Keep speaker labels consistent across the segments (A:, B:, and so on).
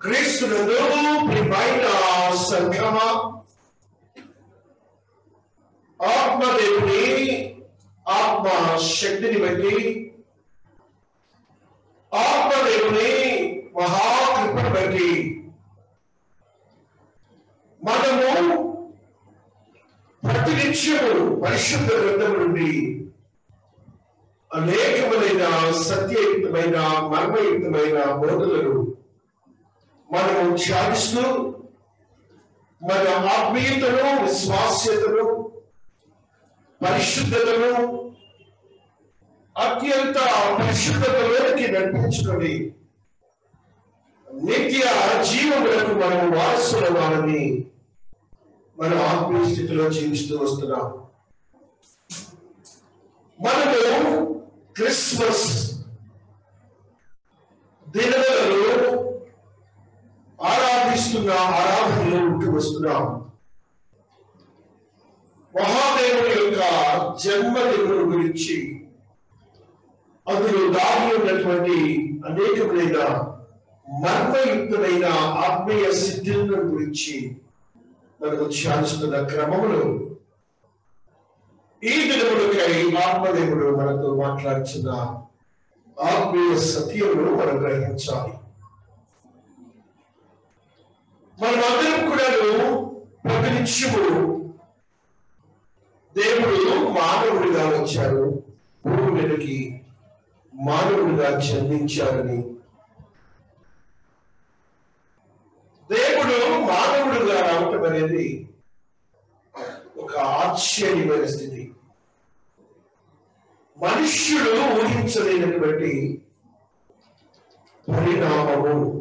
A: క్రీస్తునందు ప్రియమైన సంక్షమ ఆత్మదేవుని ఆత్మ శక్తిని బట్టి ఆత్మదేవుని మహాకృపను బట్టి మనము ప్రతినిత్యము పరిశుద్ధ గ్రంథము నుండి అనేకమైన సత్యయుక్తమైన మర్మయుక్తమైన బోధలను మనము ధ్యానిస్తూ మన ఆత్మీయతను విశ్వాస్యతను పరిశుద్ధతను అత్యంత పరిశుద్ధతలోనికి నడిపించుకొని నిత్య జీవములకు మనం వారసులవాలని మన ఆత్మీయ స్థితిలో జీవిస్తూ వస్తున్నాం మనము క్రిస్మస్ దినములలో ఆరాధిస్తున్న ఆరాధనలో ఉంటూ వస్తున్నాం. మహాదేవుని యొక్క జన్మదినం గురించి అందులో దాగి ఉన్నటువంటి అనేకమైన మర్మయుక్తమైన ఆత్మీయ సిద్ధులను గురించి మనకు ధ్యానిస్తున్న క్రమములో ఈ దినములకై ఆత్మదేవుడు మనతో మాట్లాడుతున్న ఆత్మీయ సత్యమును మనం గ్రహించాలి. మనమందరం కూడాను ప్రతినిత్యము దేవుడు మానవుడిగా వచ్చారు భూమి మీదకి మానవుడిగా జన్మించారని దేవుడు మానవుడుగా రావటం అనేది ఒక ఆశ్చర్యమైన స్థితి. మనుష్యుడు ఊహించలేనటువంటి పరిణామము.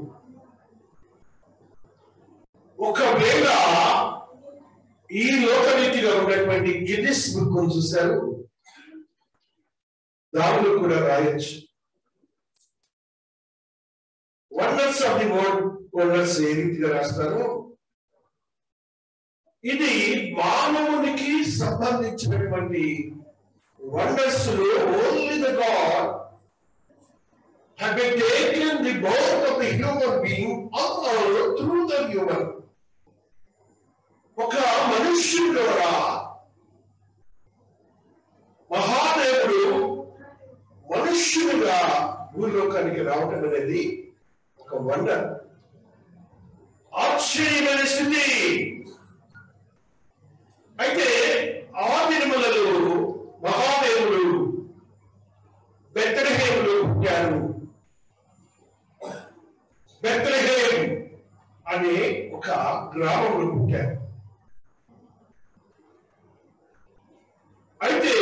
A: ఒకవేళ ఈ లోకరీతిగా ఉన్నటువంటి గిన్నిస్ బుక్ చూశారు దానిలో కూడా రాయొచ్చు wonders of the world wonders ఏ రీతిగా రాస్తారు ఇది మానవునికి సంబంధించినటువంటి వండర్స్లో only the god have been taken the birth of the human being on earth through the human. ఒక మనుష్యుడు ద్వారా మహాదేవుడు మనుష్యుడిగా భూలోకానికి రావటం అనేది ఒక వండర్. ఆశ్చర్యమైన స్థితి అయితే ఆ దినములలో మహాదేవుడు బెత్తలహేములు పుట్టారు. బెత్తలహేం అనే ఒక గ్రామంలో పుట్టారు. అయితే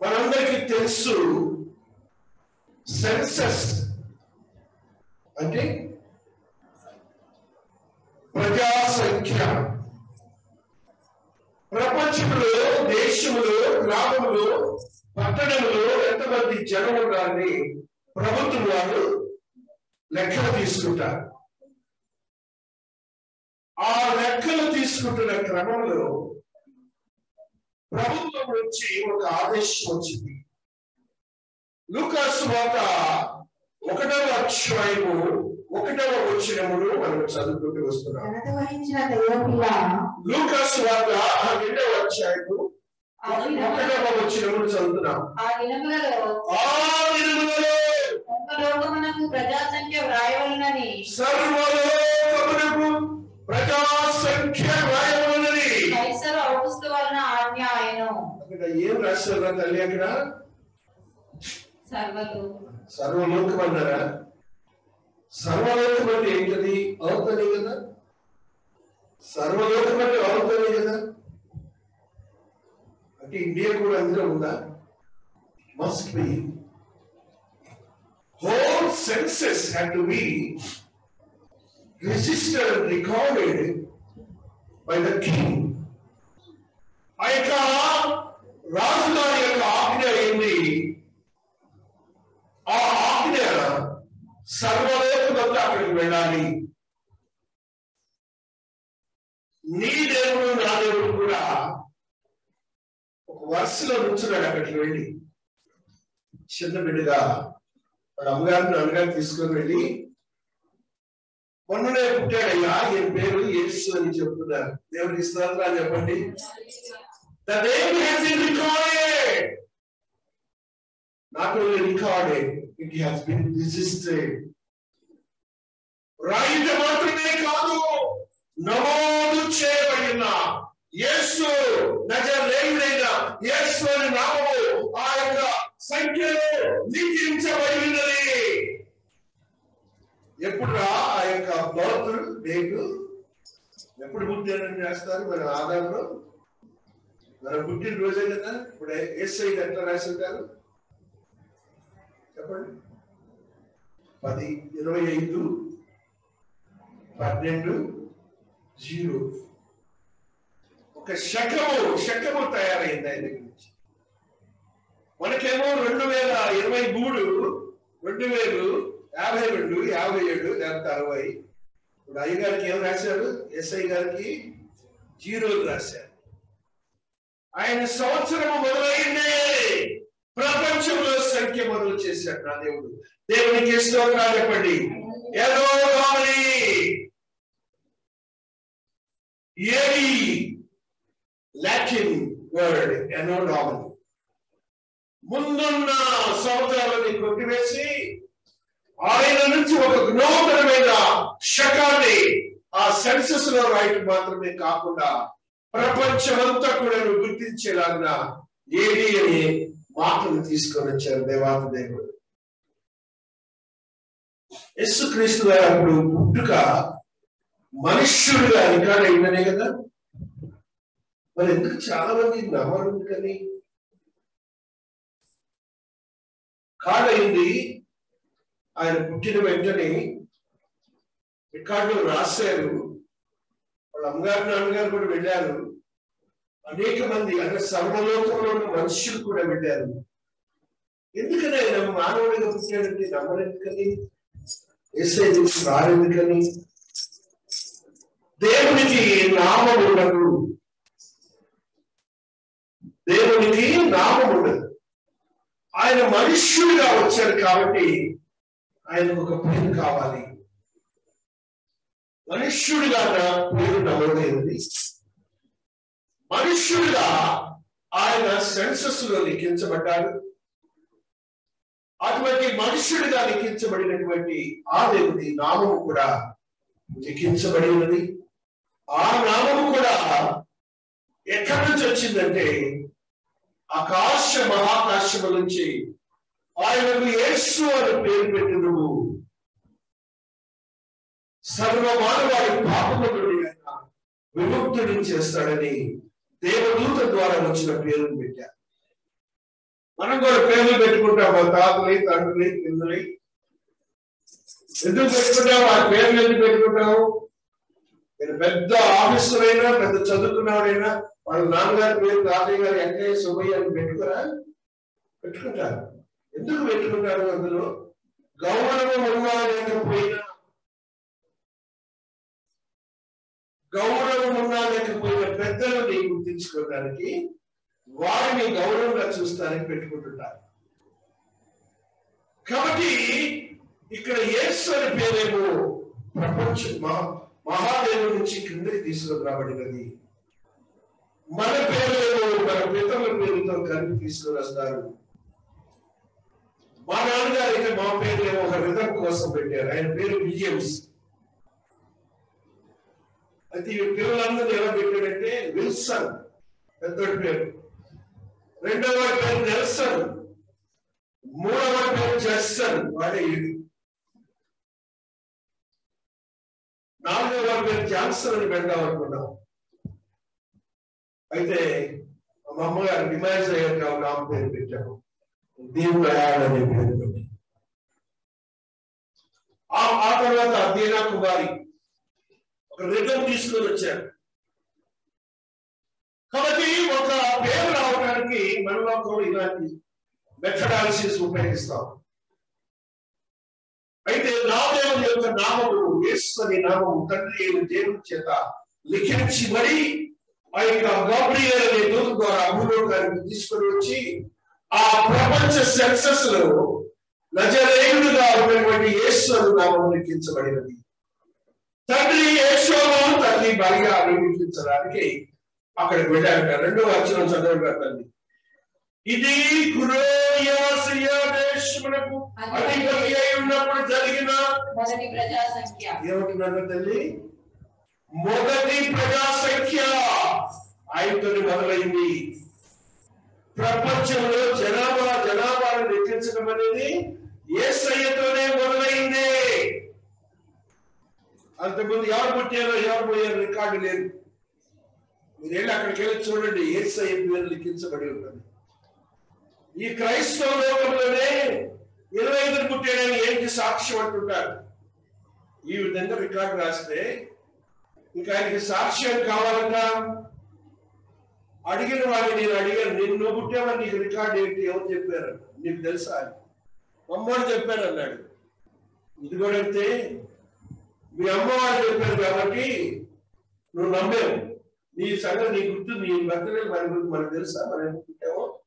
A: మనందరికీ తెలుసు సెన్సస్ అంటే ప్రజా సంఖ్య ప్రపంచంలో దేశంలో గ్రామంలో పట్టణంలో ఎంతమంది జనం ఉన్నారని ప్రభుత్వం వారు లెక్కలు తీసుకుంటారు. ఆ లెక్కలు తీసుకుంటున్న క్రమంలో ప్రభుత్వం నుంచి ఒక ఆదేశం వచ్చింది. లూకాసు వార్త ఒకటవ అధ్యాయము ఒకటవ వచ్చినములు మనం చదువుకుంటూ వస్తున్నాం. లూకాసు వార్త ఆ రెండవ అధ్యాయము ఒకటవ వచ్చినములు చదువుతున్నాం.
B: ఆ దినములలో ప్రజా సంఖ్య వ్రాయవలనని
A: సర్వలోకమునకు ప్రజా సంఖ్య రాయబడినది
B: కైసరు ఔగుస్తు వలన ఆజ్ఞ ఆయను
A: అక్కడ ఏం రాశారు తల్లి అక్కడ?
B: సర్వలు
A: సర్వలోకం అన్నారా సర్వలోకం అంటే ఏంటది? అవుతుంది కదా. సర్వలోకం అంటే అవుతుంది కదా. అంటే ఇండియా కూడా అందులో ఉందా? Must be whole census had to be registered and recorded by the king ఆ యొక్క రాజుగారి యొక్క ఆజ్ఞ ఏంటి? ఆ ఆజ్ఞ సర్వలోకమంతా అక్కడికి వెళ్ళాలి. నీ దేవుడు నా దేవుడు కూడా ఒక వరుసలో నుంచున్నాడు అక్కడికి వెళ్ళి. చిన్న బిడ్డగా వాళ్ళ అమ్మగారిని నాన్నగారిని తీసుకొని వెళ్ళి మొన్ననే పుట్టాడయ్యా ఈయన పేరు? యేసు అని చెప్తున్నారు. దేవుడికి స్తోత్రాలు చెప్పండి. The name has been recorded not only recorded it has been registered రాయిత మాత్రమే కాదు నమోదు చేయబడిన యేసు నజరేయుడైన యేసు అని నామము ఆ యొక్క సంఖ్యలో లిఖించబడినది ఎప్పుడు ఆ యొక్క బర్త్ ఎప్పుడు పుట్టిన చేస్తారు మన ఆధారంలో? మన పుట్టిన రోజే కదా ఇప్పుడు ఎస్ఐ ఎట్లా రాసి ఉంటారు చెప్పండి. పది ఇరవై ఐదు పన్నెండు జీరో. ఒక శకము శకము తయారైంది ఆయన గురించి. మనకేమో రెండు వేల ఇరవై మూడు రెండు వేలు యాభై రెండు యాభై ఏడు లేకపోతే అరవై ఇప్పుడు అయ్య గారికి ఏం రాశాడు? ఎస్ఐ గారికి జీరోలు రాశాడు ఆయన సంవత్సరం మొదలైందే. ప్రపంచంలో సంఖ్య మొదలు చేశాడు నా దేవుడు. దేవునికి స్తోత్రాలు చెప్పండి? ఏదో కావాలి. ఏది? లాటిన్ వర్డ్ ఎనోడామని ముందున్న సంవత్సరాలని కొట్టివేసి ఆయన నుంచి ఒక నూతనమైన శకాన్ని ఆ సెన్సస్లో రాయటం మాత్రమే కాకుండా ప్రపంచమంతా కూడా గుర్తించేలాగా ఏది అని మాటలు తీసుకొని వచ్చారు దేవాత దేవుడు. యేసుక్రీస్తు గారు అప్పుడు పుట్టుక మనుష్యుడిగా రికార్డ్ అయిందనే కదా. మరి ఎందుకు చాలా మంది నమ్మరు కానీ? కాడైంది ఆయన పుట్టిన వెంటనే రికార్డులు రాశారు. వాళ్ళ అమ్మగారు నాన్నగారు కూడా వెళ్ళారు. అనేక మంది అంటే సర్వలోకంలో ఉన్న మనుషులు కూడా వెళ్ళారు. ఎందుకని ఆయన మానవుడిగా పుట్టాడంటే నమ్మరెందుకని ఏసై రారెందుకని దేవునికి నామం ఉండదు. దేవునికి నామం ఉండదు. ఆయన మనుష్యుడిగా వచ్చాడు కాబట్టి ఆయనకు ఒక పేరు కావాలి. మనుష్యుడిగా నా పేరు నమోదైంది. మనుష్యుడిగా ఆయన సెన్సస్లో లిఖించబడ్డాడు. అటువంటి మనుష్యుడిగా లిఖించబడినటువంటి ఆ దేవుని నామము కూడా లిఖించబడి ఉన్నది. ఆ నామము కూడా ఎక్కడి నుంచి వచ్చిందంటే ఆకాశ మహాకాశము నుంచి ఆయనకు యేసు అని పేరు పెట్టి నువ్వు సర్వమానవాడి పాపము నుండి ఆయన విముక్తుడిని చేస్తాడని దేవదూత ద్వారా వచ్చిన పేరును పెట్టారు. మనం కూడా పేర్లు పెట్టుకుంటాం మా తాతలి తండ్రి పిల్లని ఎందుకు పెట్టుకుంటాం? ఆ పేర్లు ఎందుకు పెట్టుకుంటాము నేను పెద్ద ఆఫీసర్ అయినా పెద్ద చదువుకున్నవాడైనా వాళ్ళ నాన్నగారి పేరు తాతయ్య గారు వెంకయ్య సుబ్బయ్య అని పెట్టుకురా? పెట్టుకుంటారు. ఎందుకు పెట్టుకుంటారు అందులో? గౌరవం ఉన్నా లేకపోయినా గౌరవం ఉన్నా లేకపోయినా పెద్దలని గుర్తించుకోవడానికి వారిని గౌరవంగా చూస్తానికి పెట్టుకుంటుంటారు కాబట్టి ఇక్కడ యేసు అని పేరేమో ప్రపంచ మహాదేవుడి నుంచి కిందకి తీసుకురాబడినది. మన పేరేమో మన పితల పేరుతో కలిపి తీసుకొని వస్తారు మా నాన్నగారు అయితే మా పేరు ఒక రిజర్వ్ కోసం పెట్టారు. ఆయన పేరు విలియమ్స్. అయితే ఈ పిల్లలందరూ ఎలా పెట్టాడంటే విల్సన్. పెద్దోడి పేరు. రెండవ పేరు నెల్సన్. మూడవ పేరు జస్సన్. వాడే ఇది. నాలుగవ పేరు జాన్సన్ అని పెడదాం అనుకున్నాం. అయితే మా అమ్మగారు డిమాండ్స్ కాబట్టి ఆమె పేరు పెట్టాము. దేవుడు అనే పేరు ఆ తర్వాత దీనా కుమారి ఒక రిటర్న్ తీసుకొని వచ్చారు. కాబట్టి ఒక పేరు రావడానికి మనలోకం ఇలాంటి మెథడాలసిస్ ఉపయోగిస్తాం. అయితే నా దేవుని యొక్క నామము యేసు అనే నామము తండ్రి అయిన దేవుని చేత లిఖించబడి ఆ యొక్క గాబ్రియల్ అనే దూత ద్వారా భూలోకానికి తీసుకొని వచ్చి ఆ ప్రపంచ సెన్సస్లో నజరేయుడుగా ఉన్నటువంటి నామం లిఖించబడినది. తండ్రి యేసోను తల్లి భార్య అని లిఖించడానికి అక్కడికి వెళ్ళారట రెండో అక్షరం తల్లి. ఇది కురోయాసియా దేశమునకు అధిపతి అయి ఉన్నప్పుడు జరిగిన
B: మొదటి ప్రజా సంఖ్య
A: ఏమంటున్నారు తల్లి? మొదటి ప్రజా సంఖ్య ఆయనతో మొదలైంది. ప్రపంచంలో జనాభా జనాభాను లెక్కించడం అనేది ఏ సయ్యతోనే మొదలైంది. అంతకుముందు ఎవరు పుట్టారో ఎవరు పోయారో రికార్డు లేదు. మీరు వెళ్ళి అక్కడికి వెళ్ళి చూడండి ఏ సయ్య పేరు లిఖించబడి ఉంటుంది ఈ క్రైస్తవ లోకంలోనే ఇరవై ఐదు పుట్టాడని ఏంటి సాక్ష్యం అంటుంటారు? ఈ విధంగా రికార్డు రాస్తే ఇంకా ఆయనకి సాక్ష్యం కావాలన్నా అడిగిన వాడిని నేను అడిగాను. నిన్ను నువ్వు నీకు రికార్డ్ ఏంటి? ఎవరు చెప్పారు? నీకు తెలుసా అని. అమ్మవాడు చెప్పారు అన్నాడు. ఇది కూడా అయితే మీ అమ్మవారు చెప్పారు కాబట్టి నువ్వు నమ్మేవు. నీ సంగతి నీ గుర్తు నీ భర్తలే మన గురించి మనకు తెలుసా? మనం ఎందుకు పుట్టామో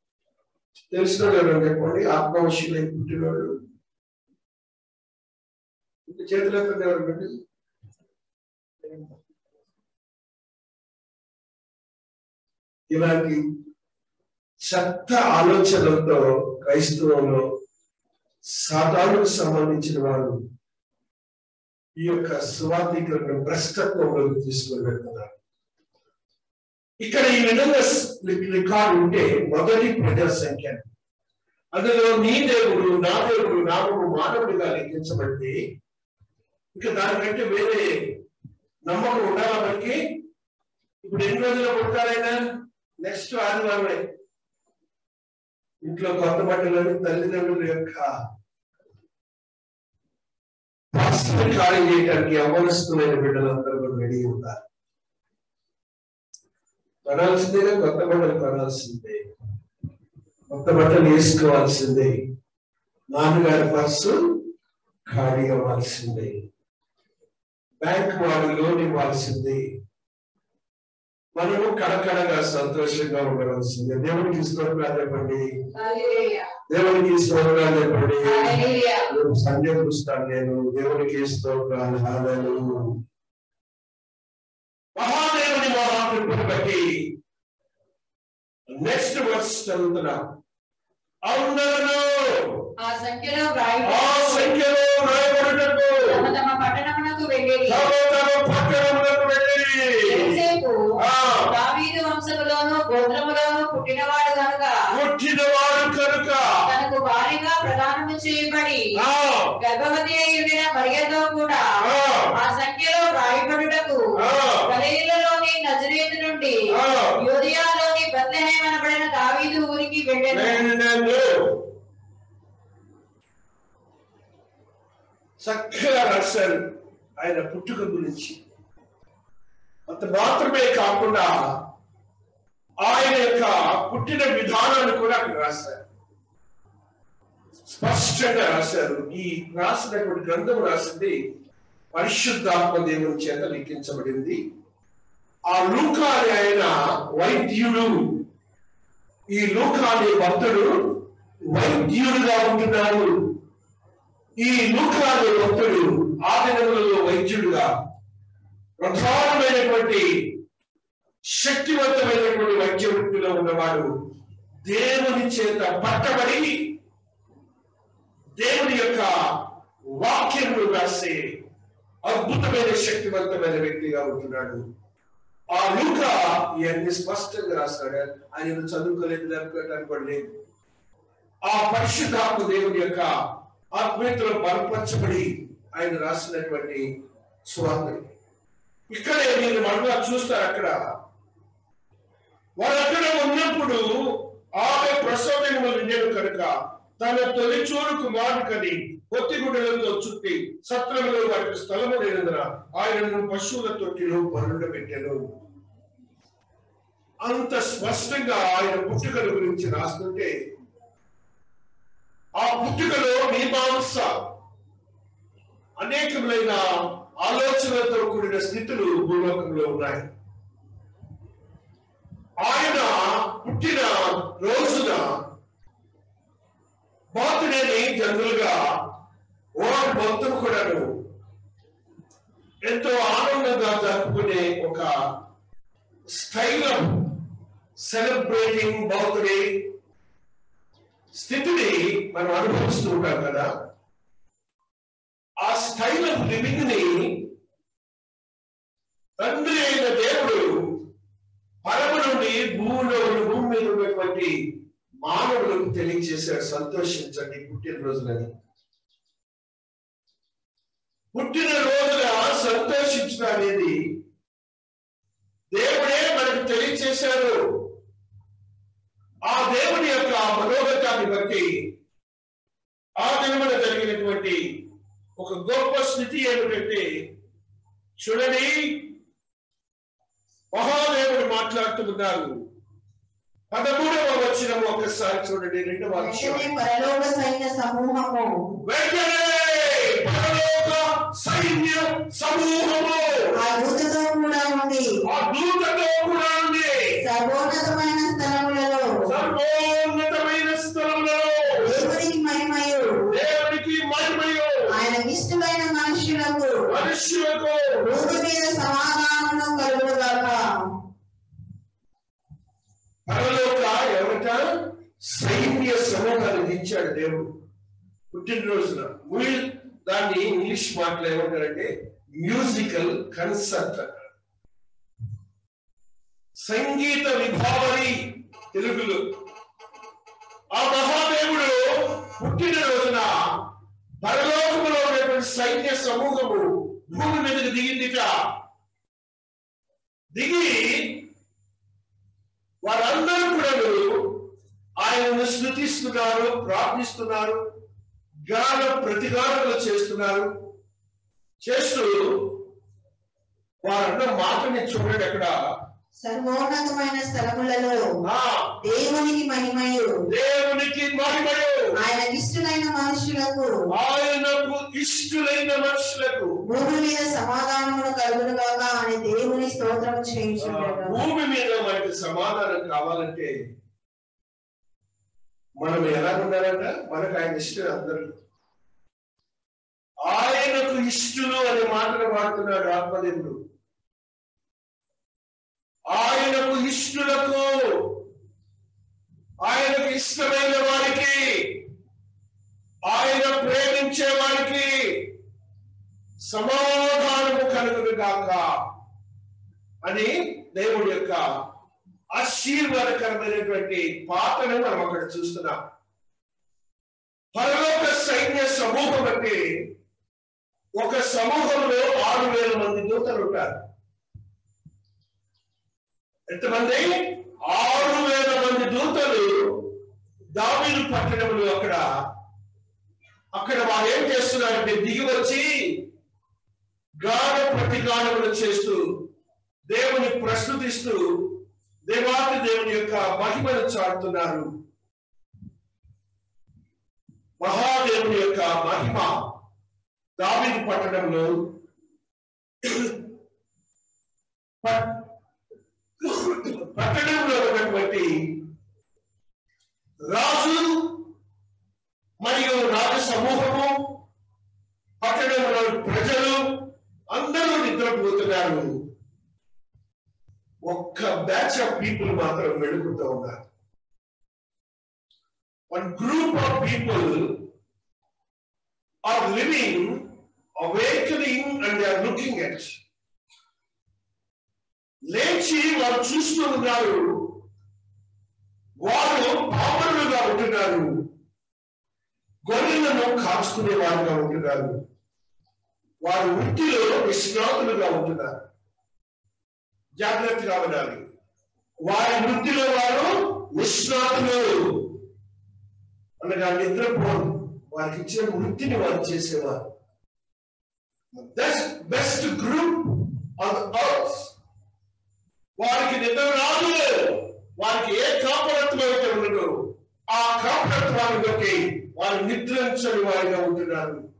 A: తెలిసిన చెప్పండి. ఆత్మవశ్యులై పుట్టినవాళ్ళు ఇంకా చేతులు ఎత్తండి ఎవరు ఇలాంటి చెత్త ఆలోచనలతో క్రైస్తవంలో సాధారణకు సంబంధించిన వారు ఈ యొక్క స్వాధికరణ భ్రష్టత్వంలోకి తీసుకుని వెళ్తున్నారు ఇక్కడ ఈ విధంగా రికార్డు ఉంటే మొదటి ప్రజల సంఖ్య. అందులో నీ దేవుడు నా దేవుడు నామము మానవుడిగా లెక్కించబడితే ఇక దానికంటే వేరే నమ్మకం ఉండాలి మనకి ఇప్పుడు ఎన్ని రోజులు పుడతారైనా నెక్స్ట్ ఆదివారమే. ఇంట్లో కొత్త బట్టలను తల్లిదండ్రుల యొక్క పర్సనల్ కార్యం చేయడానికి అవనస్తుమైన బిడ్డలందరూ కూడా రెడీ ఉంటారు కొనాల్సిందేగా కొత్త బట్టలు కొనాల్సిందే. కొత్త బట్టలు వేసుకోవాల్సిందే. నాన్నగారి పర్సు ఖాళీ అవ్వాల్సిందే. బ్యాంక్ వాడు లోన్ ఇవ్వాల్సిందే. మనము కడకడగా సంతోషంగా ఉండవలసిందే. దేవునికి స్తోత్రాలు చెప్పండి. దేవునికి స్తోత్రాలు చెప్పండి. సండే చూస్తాను నేను. దేవునికి స్తోత్రాలు. మహాదేవుని మహాకృపను బట్టి నెక్స్ట్ వర్స్ చదువుతున్నా. అవునను.
B: ఆ సంఖ్యలో
A: ఆ
B: వ్రాయబడి
A: సంఖ్యలో రాయబడుటకు
B: తమ తమ పట్టణమునకు వెళ్ళేది
A: తమ తమ పట్టణములకు వెళ్ళి
B: యోసేపు
A: ఆ.
B: దావీదు వంశములోను గోత్రములోను పుట్టినవాడు కనుక
A: పుట్టినవాడు కనుక
B: తనకు భారీగా ప్రదానము చేయబడి గర్భవతి అయిన మరియతో కూడా
A: ఆ,
B: సంఖ్యలో వ్రాయబడుటకు
A: ఆ.
B: గలీలలోని నజరేతు నుండి. యోధియాలోని బత్లెహేం అనబడిన దావీదు ఊరికి వెళ్ళెను.
A: చక్కగా రాశారు ఆయన పుట్టుక గురించి అంత మాత్రమే కాకుండా ఆయన యొక్క పుట్టిన విధానాన్ని కూడా అక్కడ రాశారు. స్పష్టంగా రాశారు. ఈ రాసినటువంటి గ్రంథం రాసింది పరిశుద్ధాత్మ దేవుని చేత లిఖించబడింది. ఆ లూకా అనే ఆయన వైద్యుడు ఈ లూకా అనే భక్తుడు వైద్యుడుగా ఉంటున్నాడు. ఈ లూకా అనే భక్తుడు ఆ దినములలో వైద్యుడుగా ప్రధానమైనటువంటి శక్తివంతమైనటువంటి వైద్య వృత్తిలో ఉన్నవాడు దేవుని చేత పట్టబడి దేవుని యొక్క వాక్యములు రాసే అద్భుతమైన శక్తివంతమైన వ్యక్తిగా ఉంటున్నాడు. ఆ లూక ఇవన్నీ స్పష్టంగా రాస్తాడు. ఆయన చదువుకోలేదు అనుకోవడానికి ఆ పరిశుద్ధాత్మ దేవుని యొక్క ఆత్మీయతలో బలపరచబడి ఆయన రాసినటువంటి స్వామి ఇక్కడే మీరు మనం చూస్తారు అక్కడ వారు ఉన్నప్పుడు ఆమె ప్రసవము కనుక తన తొలి చూడు కొత్తి పొత్తిగుడ్డలతో చుట్టి సత్రంలో వారికి స్థలము లేనందున ఆయనను పశువుల తొట్టిలో పెట్టాను అంత స్పష్టంగా ఆయన పుట్టుకల గురించి రాస్తుంటే ఆ పుట్టుకలో మీమాంస అనేకములైన ఆలోచనలతో కూడిన స్థితులు భూలోకంలో ఉన్నాయి. ఆయన పుట్టిన రోజున? బాతుడేని జనరల్గా వరల్డ్ మొత్తం కూడాను ఎంతో ఆనందంగా జరుపుకునే ఒక స్టైల్ ఆఫ్ సెలబ్రేటింగ్ బర్త్డే స్థితిని మనం అనుభవిస్తూ ఉంటాం కదా. ఆ స్టైల్ ఆఫ్ లివింగ్ని తండ్రి అయిన దేవుడు పరము నుండి భూమిలో భూమి మీద ఉన్నటువంటి మానవులకు తెలియజేశాడు. సంతోషించండి. పుట్టినరోజులని. పుట్టినరోజున సంతోషించడం అనేది దేవుడే మనకు తెలియచేశారు ఆ దేవుని యొక్క మనోగతాన్ని బట్టి ఆ దినమున జరిగినటువంటి ఒక గొప్ప స్థితి ఏమిటంటే చూడండి మహాదేవుడు మాట్లాడుతున్నారు పదమూడవ వచ్చిన ఒకసారి చూడండి రెండవ
B: పరలోక సైన్య సమూహము.
A: పరలోక సైన్య సమూహము.
B: ఆ దూతతో కూడా ఉంది.
A: ఆ దూతతో కూడా ఉంది.
B: సర్వోన్నతమైన స్థలములలో.
A: సర్వోన్నతమైన స్థలంలో
B: దేవునికి మహిమయు.
A: దేవునికి మహిమయు.
B: ఆయన ఇష్టమైన మనుషులకు భూమి మీద సమాధానము
A: పరలోక ఎవరట సైన్య సమూహాన్ని దించాడు దేవుడు. పుట్టినరోజున. మ్యూ- దాన్ని ఇంగ్లీష్ మాటలు ఏమంటారంటే మ్యూజికల్ కన్సర్ట్ అంటారు. సంగీత విభావరి తెలుగులో. ఆ మహాదేవుడు పుట్టిన రోజున పరలోకములో ఉన్నటువంటి సైన్య సమూహము భూమి మీదకి దిగిందిట. దిగి వారందరూ కూడా ఆయనను స్థుతిస్తున్నారు ప్రార్థిస్తున్నారు గాన ప్రతిగానములు చేస్తున్నారు. చేస్తూ వారన్న మాటని చూడండి అక్కడ.
B: సర్వోన్నతమైన స్థలములలో దేవునికి మహిమయు.
A: దేవునికి మహిమయు.
B: ఆయన ఇష్టమైన మనుషులకు
A: ఆయనకు ఇష్టులైన మనుషులకు
B: భూమి మీద సమాధానమును కలుగునుగాక అని దేవుని స్తోత్రం చేయించుండగా.
A: భూమి మీద మనకి సమాధానం కావాలంటే మనం ఎలా ఉండాలంట? మనకు ఆయన ఇష్టం అందరూ. ఆయనకు ఇష్టలు అనే మాటలు వాడుతున్నాడు ఆత్మదేవుడు. ఆయనకు ఇష్టలకు ఆయనకు ఇష్టమైన వారికి ఆయన ప్రేమించే వారికి సమాధానము కలుగును కాక అని దేవుడి యొక్క ఆశీర్వాదకరమైనటువంటి పాత్రను మనం అక్కడ చూస్తున్నాం. పరలోక సైన్య సమూహం అంటే ఒక సమూహంలో ఆరు వేల మంది దూతలు ఉంటారు. ఎంతమంది? ఆరు వేల మంది దూతలు దావీలు పట్టణంలో అక్కడ అక్కడ వారు ఏం చేస్తున్నారంటే దిగి వచ్చి గాన ప్రతిగానములు చేస్తూ దేవుని ప్రస్తుతిస్తూ దేవాది దేవుని యొక్క మహిమను చాటుతున్నారు. మహాదేవుని యొక్క మహిమ దావిని పట్టణంలో పట్టణంలో ఉన్నటువంటి రాజు మరియు రాజ సమూహము పట్టణంలో ప్రజలు అందరూ నిద్రపోతున్నారు. ఒక్క బ్యాచ్ ఆఫ్ పీపుల్ మాత్రం వెళుకుంటూ ఉన్నారు. One group of people are living awakening and they are looking at లేచి వారు చూస్తూ ఉన్నారు. వారు పాపరులుగా ఉంటున్నారు. గొర్రెలను కాచుకునే వారుగా ఉంటున్నారు. వారు వృత్తిలో విశ్రాంతులుగా ఉంటున్నారు. జాగ్రత్తగా ఉండాలి వారి వృత్తిలో వారు విశ్రాంతులు అనగా నిద్రపోరు. వారికి ఇచ్చిన వృత్తిని వారు చేసేవారు. బెస్ట్ గ్రూప్ ఆన్ అర్త్ వారికి నిద్ర రాదు. వారికి ఏ కాపరత్వం అయితే ఉండదు. ఆ కాపరత్వాన్ని బట్టి వారు నిద్రించని వారిగా ఉంటున్నారు.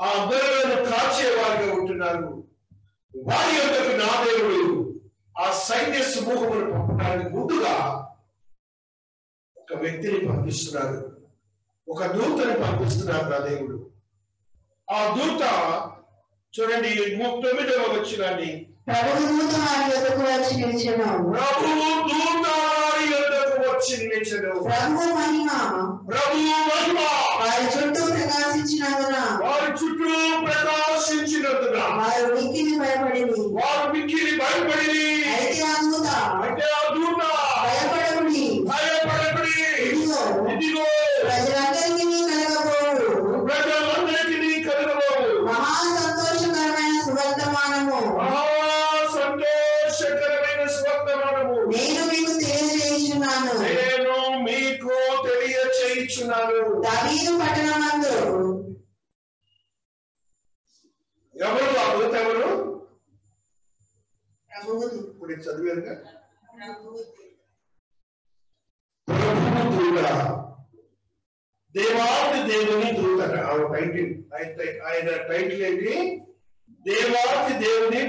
A: ఆ బెరలను కాచే వారిగా ఉంటున్నారు. వారి యొక్క నా దేవుడు ఆ సైన్య సమూహమును పంపడానికి ముందుగా ఒక వ్యక్తిని పంపిస్తున్నారు ఒక దూతని పంపిస్తున్నారు నా దేవుడు. ఆ దూత చూడండి తొమ్మిదవ వచ్చినాన్ని
B: ప్రభువు దూత వారి యొద్దకు వచ్చి నిలిచెను.
A: ప్రభువు దూత వారి యొద్దకు వచ్చి నిలిచెను.
B: ప్రభువు మహిమ.
A: ప్రభువు మహిమ.
B: వారి చుట్టూ ప్రకాశించినందున
A: ప్రకాశించినందున
B: వారు మిక్కిలి ప్రభువు
A: ఇప్పుడు చదివారుగా? దేవాది దేవుని దూత టైటిల్ ఆయన- ఆయన టైటిల్ ఏంటి? దేవాది దేవుని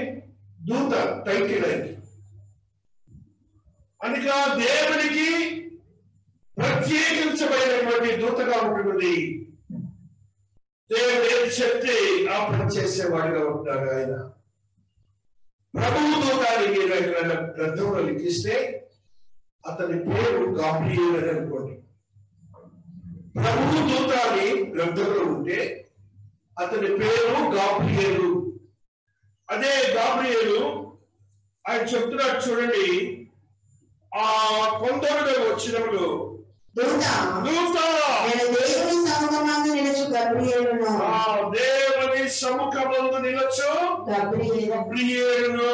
A: దూత టైటిల్ అయింది అందుక దేవునికి ప్రత్యేకించబడినటువంటి దూతగా ఉంటుంది దేవుడు ఏది చెప్తే ఆ పని చేసేవాడిగా ఉంటాడు ఆయన. ప్రభువు దూతాన్ని మీరు ఎక్కడైనా గ్రంథంలో లిఖిస్తే అతని పేరు గాబ్రియల్ అని అనుకోండి. ప్రభువు దూతాన్ని గ్రంథంలో ఉంటే అతని పేరు గాబ్రియేలు. అదే గాబ్రియేలు ఆయన చెప్తున్నాడు చూడండి. ఆ కొందరులో వచ్చినప్పుడు
B: దూత
A: దూత
B: నేను దేవుని సముఖమందు నిలుచు గబ్రియేలును
A: ఆ దేవుని సముఖమందు నిలచు
B: గబ్రియేలు.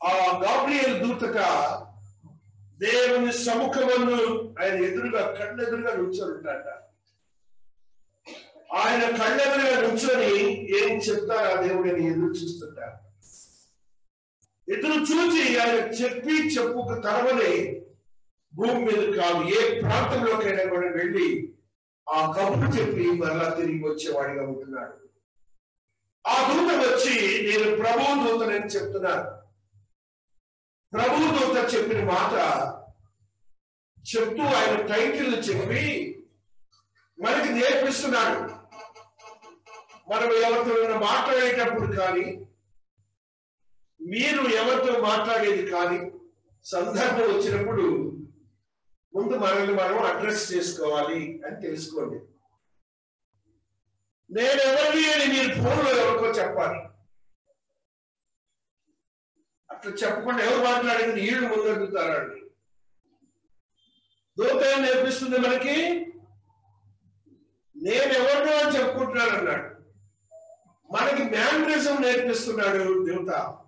A: ఆ గాబ్రియల్ దూతక దేవుని సముఖమందు ఆయన ఎదురుగా కళ్ళెదురుగా నుంచొని ఉంటాడ ఆయన కళ్ళెదురుగా నుంచొని ఏం చెప్తారా దేవుడిని ఎదురు చూస్తుంటారు ఎదురు చూసి ఆయన చెప్పి చెప్పుకు తరవని భూమి మీద కాదు ఏ ప్రాంతంలోకైనా కూడా వెళ్ళి ఆ కబురు చెప్పి మరలా తిరిగి వచ్చేవాడిగా ఉంటున్నాడు. ఆ దూత వచ్చి నేను ప్రభు దూతనని చెప్తున్నాను. ప్రభు దూత చెప్పిన మాట చెప్తూ ఆయన టైటిల్ చెప్పి మనకి నేర్పిస్తున్నాడు. మనం ఎవరితో మాట్లాడేటప్పుడు కానీ మీరు ఎవరితో మాట్లాడేది కానీ సందర్భం వచ్చినప్పుడు ముందు మనల్ని మనం అడ్రస్ చేసుకోవాలి అని తెలుసుకోండి. నేను ఎవరిని అని మీరు ఫోన్లో ఎవరికో చెప్పాలి. అట్లా చెప్పకుండా ఎవరు మాట్లాడింది వీళ్ళు ముందడుగుతారండి. దూత నేర్పిస్తుంది మనకి? నేను ఎవరినో అని చెప్పుకుంటున్నాను అన్నాడు మనకి మ్యానరిజం నేర్పిస్తున్నాడు దేవత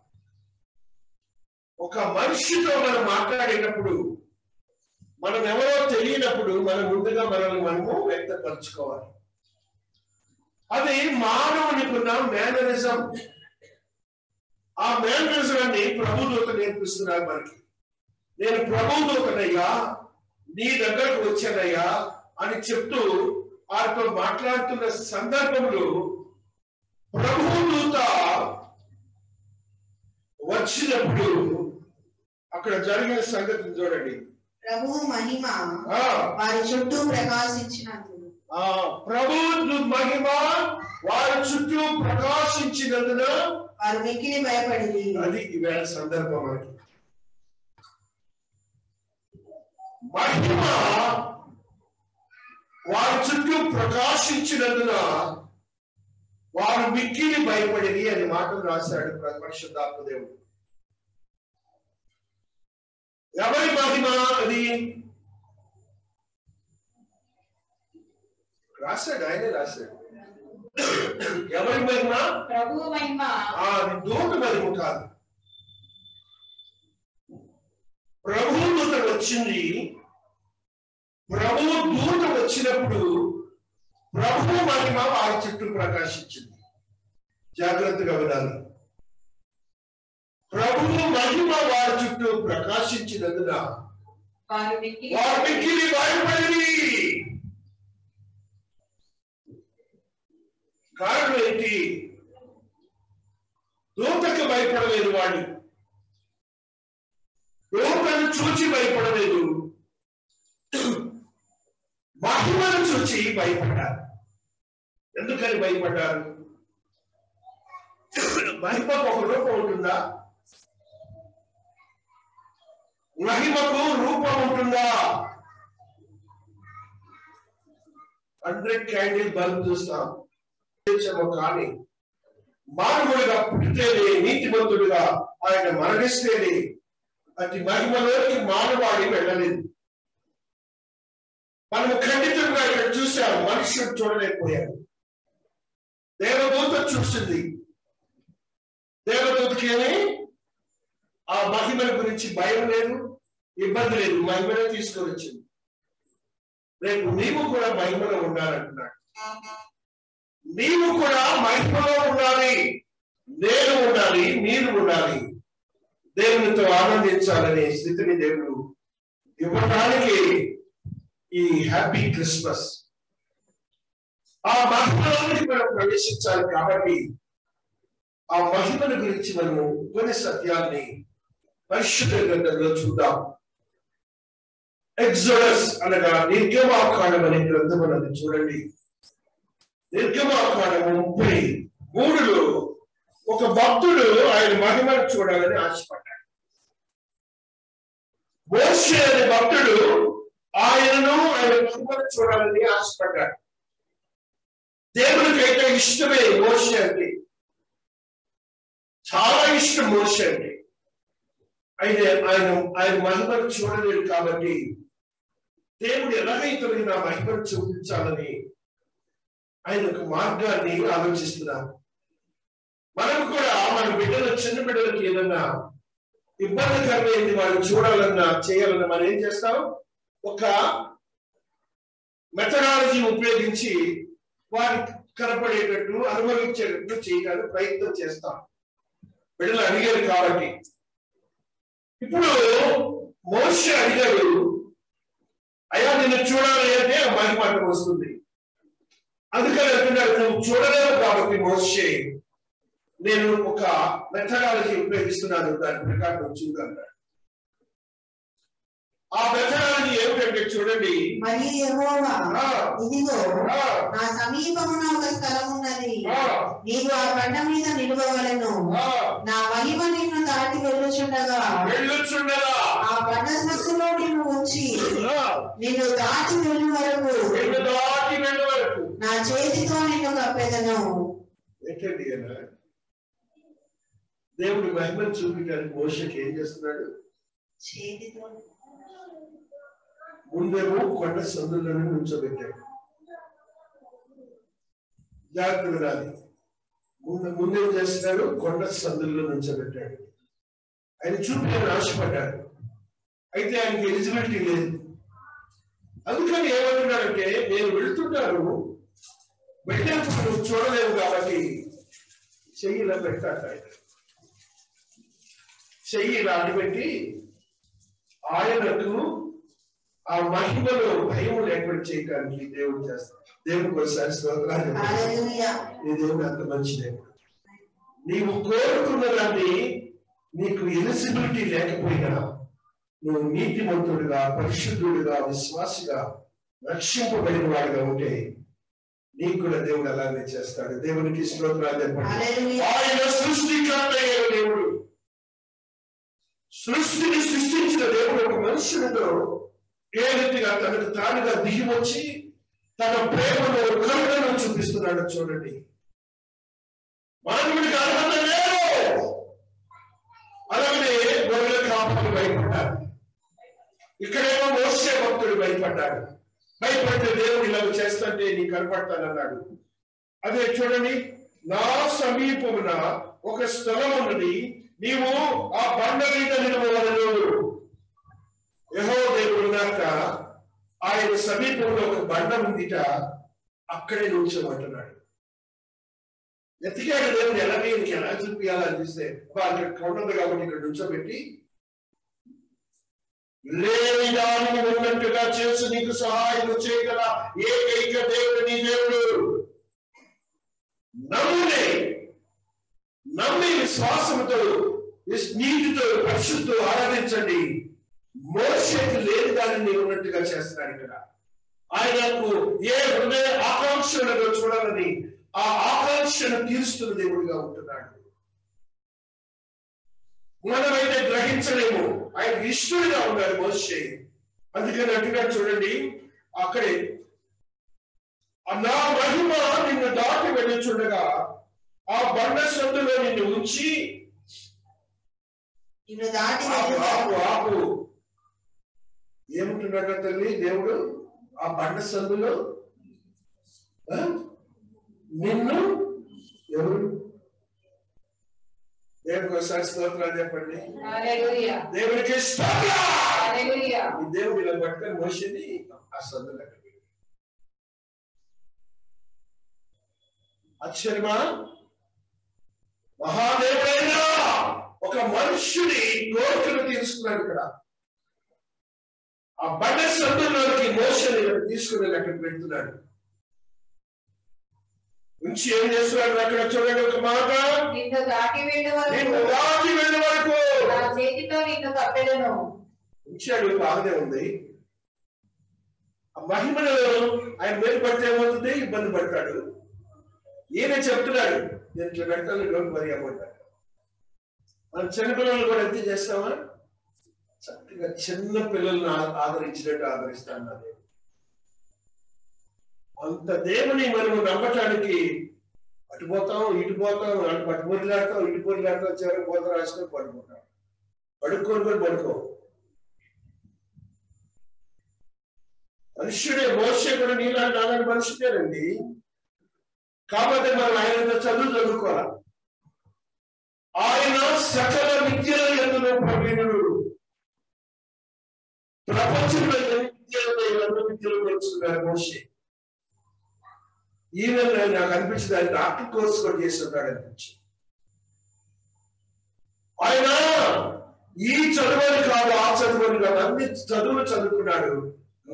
A: ఒక మనిషితో మనం మాట్లాడేటప్పుడు మనం ఎవరో తెలియనప్పుడు మనం ముందుగా మనల్ని మనము వ్యక్తపరచుకోవాలి. అది మానవునికున్న మేనరిజం. ఆ మేనరిజాన్ని ప్రభుదూత నేర్పిస్తున్నారు మనకి. నేను ప్రభుదూతనయ్యా నీ దగ్గరకు వచ్చానయ్యా అని చెప్తూ వారితో మాట్లాడుతున్న సందర్భంలో ప్రభుదూత వచ్చినప్పుడు అక్కడ జరిగిన సంగతి చూడండి.
B: ప్రభువు మహిమ. వారి చుట్టూ ప్రకాశించినందున
A: ప్రభు మహిమ వారి చుట్టూ ప్రకాశించినందున
B: వారు మిక్కిలి భయపడింది
A: అది ఈవేళ సందర్భం మనకి మహిమ వారి చుట్టూ ప్రకాశించినందున వారు మిక్కిలి భయపడిని అని మాటలు రాశాడు పరిశుద్ధాత్మ దేవుడు. ఎవరి మహిమ అది? రాశాడు ఆయనే రాశాడు. ఎవరి మహిమ?
B: ప్రభువు మహిమ.
A: ఆ, అది దూత మహిమ కాదు. ప్రభు దూత వచ్చింది. ప్రభు దూత వచ్చినప్పుడు ప్రభు మహిమ వారి చుట్టూ ప్రకాశించింది. జాగ్రత్తగా వినాలి. ప్రభు మహిమ వారి చుట్టూ ప్రకాశించినందున
B: వారు మిక్కిలి
A: కారణం ఏంటి? దూతకు భయపడలేదు వాడు. దూతను చూచి భయపడలేదు. చూచి భయపడ్డారు. ఎందుకని భయపడ్డారు? మహిమకు ఒక రూపం ఉంటుందా? మహిమకు రూపం ఉంటుందా? హండ్రెడ్ క్యాండిల్ బల్బ్ చూస్తాం. కానీ మానవుడిగా పుట్టితేనే నీతిమంతుడిగా ఆయన మరణిస్తేనే అతి మహిమలోకి మానవాడి వెళ్ళలేదు. మనము ఖండితంగా ఇక్కడ చూసాం మనుషుడు చూడలేకపోయాడు దేవదూత చూసింది. దేవదూతకేమి ఆ మహిమల గురించి భయం లేదు. ఇబ్బంది లేదు మహిమనే తీసుకొని వచ్చింది. రేపు నీవు కూడా మహిమలో ఉండాలంటున్నాడు. నీవు కూడా మహిమలో ఉండాలి నేను ఉండాలి మీరు ఉండాలి. దేవునితో ఆనందించాలనే స్థితిని దేవుడు ఇవ్వడానికి ఈ హ్యాపీ క్రిస్మస్ ఆ మహిమలోనికి మనం ప్రవేశించాలి కాబట్టి ఆ మహిమను గురించి మనము కొన్ని సత్యాన్ని పరిశుద్ధ గ్రంథంలో చూద్దాం. ఎగ్జోడస్ అనగా నిర్గమాకాండం అనే గ్రంథం అన్నది చూడండి. నిర్గమాకాండము ముప్పై మూడులో ఒక భక్తుడు ఆయన మహిమను చూడాలని ఆశపడ్డాడు. మోషే అనే భక్తుడు ఆయనను ఆయన మహిమను చూడాలని ఆశపడ్డాడు. అయితే ఇష్టమే మోషే అంటే. చాలా ఇష్టం మోషే అంటే. అయితే ఆయన ఆయన మహిమను చూడలేడు కాబట్టి దేవుడు ఎలాగైతే నా మహిమను చూపించాలని ఆయన ఒక మార్గాన్ని ఆలోచిస్తున్నారు మనం కూడా మన బిడ్డలు చిన్న బిడ్డలకి ఏదన్నా ఇబ్బందికరమైంది వాళ్ళు చూడాలన్నా చేయాలన్నా మనం ఏం చేస్తాం? ఒక మెథడాలజీ ఉపయోగించి వారికి కనపడేటట్టు అనుభవించేటట్టు చేయడానికి ప్రయత్నం చేస్తాం. బిడ్డలు అడిగారు కాబట్టి. ఇప్పుడు మోస అడిగారు అయ్యా నిన్ను చూడాలి అంటే మహిమ అడ్డం వస్తుంది. అందుకని అంటున్నాడు నువ్వు చూడలేవు కాబట్టి మోసే నేను ఒక మెథడాలజీ ఉపయోగిస్తున్నాను దాని ప్రకారం చూడగలరా ఆ మెథడాలజీ ఏమిటంటే చూడండి. ఆ,
B: ఇదిగో నా సమీపమున ఒక స్థలం ఉన్నది.
A: ఆ,
B: నీవు ఆ బండ మీద నిలవవలెను. నా మహిమ నిన్ను దాటి వెళ్ళుచుండగా.
A: వెళ్ళొచ్చుండరా
B: సత్తులో నిన్ను ఉంచి నిన్ను దాటి వెళ్ళు వరకు
A: దాటి వెళ్ళే వరకు.
B: నా చేతితో నిన్ను కప్పెదను.
A: ఏంటండి? దేవుడు మహిమను చూపించడానికి మోసకి ఏం చేస్తున్నాడు?
B: చేతితో.
A: ముందేమో కొండ సందులను నుంచోబెట్టాడు. జాగ్రత్త వినాలి ముందు ముందేం చేస్తున్నాడు? కొండ సందుల్లో నుంచోబెట్టాడు. ఆయన చూపించాలని ఆశపడ్డాడు. అయితే ఆయనకి ఎలిజిబిలిటీ లేదు. అందుకని ఏమంటున్నాడంటే నేను వెళ్తున్నాను వెళ్ళినప్పుడు నువ్వు చూడలేవు కాబట్టి చెయ్యి ఇలా ఆయన. చెయ్యి ఇలా అడ్డుపెట్టి ఆయనకు ఆ మహిమలో భయం లేకుండా చేయడానికి దేవుడు చేస్తాడు. దేవుడికి ఒకసారి స్తోత్రాలు నీ దేవుడు అంత మంచి దేవుడు. నీవు కోరుకున్న దాన్ని నీకు ఎలిజిబిలిటీ లేకపోయినా నువ్వు నీతిమంతుడిగా పరిశుద్ధుడిగా విశ్వాసిగా రక్షింపబడిన వాడిగా ఉంటే నీకు కూడా దేవుడు అలాగే చేస్తాడు. దేవునికి స్తోత్రాలు ఆయన సృష్టికర్త దేవుడు. సృష్టిని సృష్టించిన దేవుడు ఒక మనుషునితో ఏ రీతిగా తనకు తానుగా దిగి వచ్చి తన ప్రేమను కరుణను చూపిస్తున్నాడు చూడండి. మానవుడికి అర్హత లేదు. అలాగనే గొర్రెల కాపులు భయపడ్డారు. ఇక్కడేమో మోసే భక్తుడు భయపడ్డాడు. భయపడితే దేవుడు ఇలా చేస్తుంటే నీ కనపడతానన్నాడు. అదే చూడండి నా సమీపమున ఒక స్థలం ఉన్నది. నీవు ఆ బండ మీద నిలవలను యహో దేవుడు నాక ఆయన సమీపంలో ఒక బండ ఉందిట అక్కడే నుంచోమంటున్నాడు ఎతికాడు దేవుడు ఎలా నీకు ఎలా చూపించాలని చూస్తే అక్కడ కొండ కాబట్టి ఇక్కడ నుంచోబెట్టి లేని దానికి ఉన్నట్టుగా చేసి నీకు సహాయం చేయగల ఏకైక దేవుడు నీ దేవుడు. నమ్మునే నమ్మి విశ్వాసముతో నీటితో నీతితో ఆరాధించండి. మోసేకి లేని దానిని ఉన్నట్టుగా చేస్తున్నాడు ఇక్కడ. ఆయనకు ఏ హృదయ ఆకాంక్షలను చూడాలని ఆ ఆకాంక్షను తీరుస్తున్న దేవుడిగా ఉంటున్నాడు. మనమైతే గ్రహించలేము. ఆయన ఇష్టడుగా ఉన్నాడు మోషే. అందుకని అంటున్నాడు చూడండి అక్కడే "ఆ నా మహిమ నిన్ను దాటి వెళ్ళుచుండగా ఆ బండ సందులో నిన్ను ఉంచి
B: నిన్ను దాటి
A: ఆపు ఏమంటున్నాడు తల్లి? దేవుడు ఆ బండ సందులో? నిన్ను ఎవరు? దేవుడికి ఒకసారి స్తోత్రాలు చెప్పండి. దేవుడికి ఈ దేవుడు ఇలా పట్టుకొని మోసింది ఆ సందులో ఆశ్చర్యమా మహాదేవుడైన ఒక మనుష్యుడి కోరికను తీసుకున్నాడు ఇక్కడ. ఆ బండ సందులోకి మోసని తీసుకుని అక్కడ పెడుతున్నాడు. నుంచి ఏం చేస్తున్నాడు అక్కడ చూడండి ఒక మాట.
B: నిన్ను దాటి వెళ్ళు
A: నేను
B: వరకు
A: దాటి వెళ్ళే వరకు
B: నా చేతితో నిన్ను కప్పెదను.
A: ఉంచాడు బాగానే ఉంది. ఆ మహిమను ఆయన మీద పడితే ఏమవుతుంది? ఇబ్బంది పడతాడు. ఈయన చెప్తున్నాడు నేను ఇట్లా పెడతాను లోకి మరి అమ్మంటాడు మన చిన్న పిల్లలు కూడా ఎంత చేస్తామా? చక్కగా చిన్న పిల్లల్ని ఆదరించినట్టు ఆదరిస్తాను నా దేవుడు. అంత దేవుని మనం నమ్మటానికి అటు పోతాం ఇటు పోతాం అటు పట్టు పొరిలాడతాం ఇటు పొరిలాడతాం చివరికి పోత రాసుకొని పడుకుంటాం. పడుకొని కూడా పడుకో మనుష్యుడే మోసే కూడా నీలాంటి నాలాంటి మనుషుడేనండి కాబట్టి మనం ఆయన చదువు చదువుకోవాలి. ఆయన సకల విద్యల ఎందులో ప్రవీణుడు. ప్రపంచంలో ఎన్ని విద్యలు ఎన్నో విద్యలు నేర్చుకున్నారు మోసే ఈయన నాకు అనిపించింది ఆయన డాక్టర్ కోర్స్ కూడా చేసి ఉంటాడు అనిపించింది. ఆయన ఈ చదువుని కాదు ఆ చదువుని కాదు అన్ని చదువులు చదువుకున్నాడు.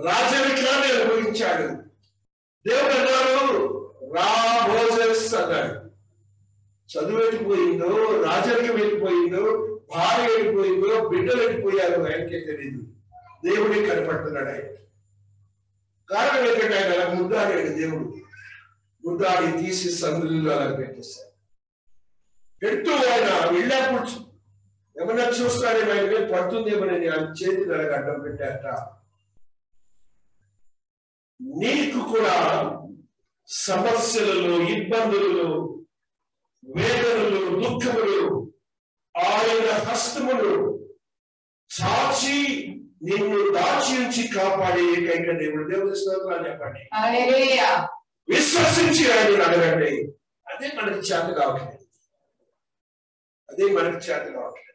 A: రాజరికాన్ని అనుభవించాడు. దేవుడు అన్నారు రా మోజెస్ అన్నాడు. చదువు వెళ్ళిపోయిందో రాజరికం వెళ్ళిపోయిందో భార్య వెళ్ళిపోయిందో బిడ్డలు వెళ్ళిపోయారు ఆయనకే తెలియదు దేవుడే కనపడుతున్నాడు ఆయన కారణం ఏంటంటే ఆయన ముద్దాడాడు దేవుడు. గుడ్డాడి తీసి సందులో అలా పెట్టేశాడు పెడుతూ ఆయన కూర్చు. ఏమన్నా చూస్తాడేమో ఆయన మీద పడుతుందేమోనని ఆయన చేతి అలాగ అడ్డం పెట్టారట నీకు కూడా సమస్యలలో ఇబ్బందులలో వేదనలు దుఃఖములు ఆయన హస్తములు చాచి నిన్ను దాచి ఉంచి కాపాడే ఏకైక దేవుడు. దేవుడు స్తోత్రాలు చెప్పండి. విశ్వసించి ఆయన అడగండి అదే మనకి చేత కావట్లేదు అదే మనకి చేత కావట్లేదు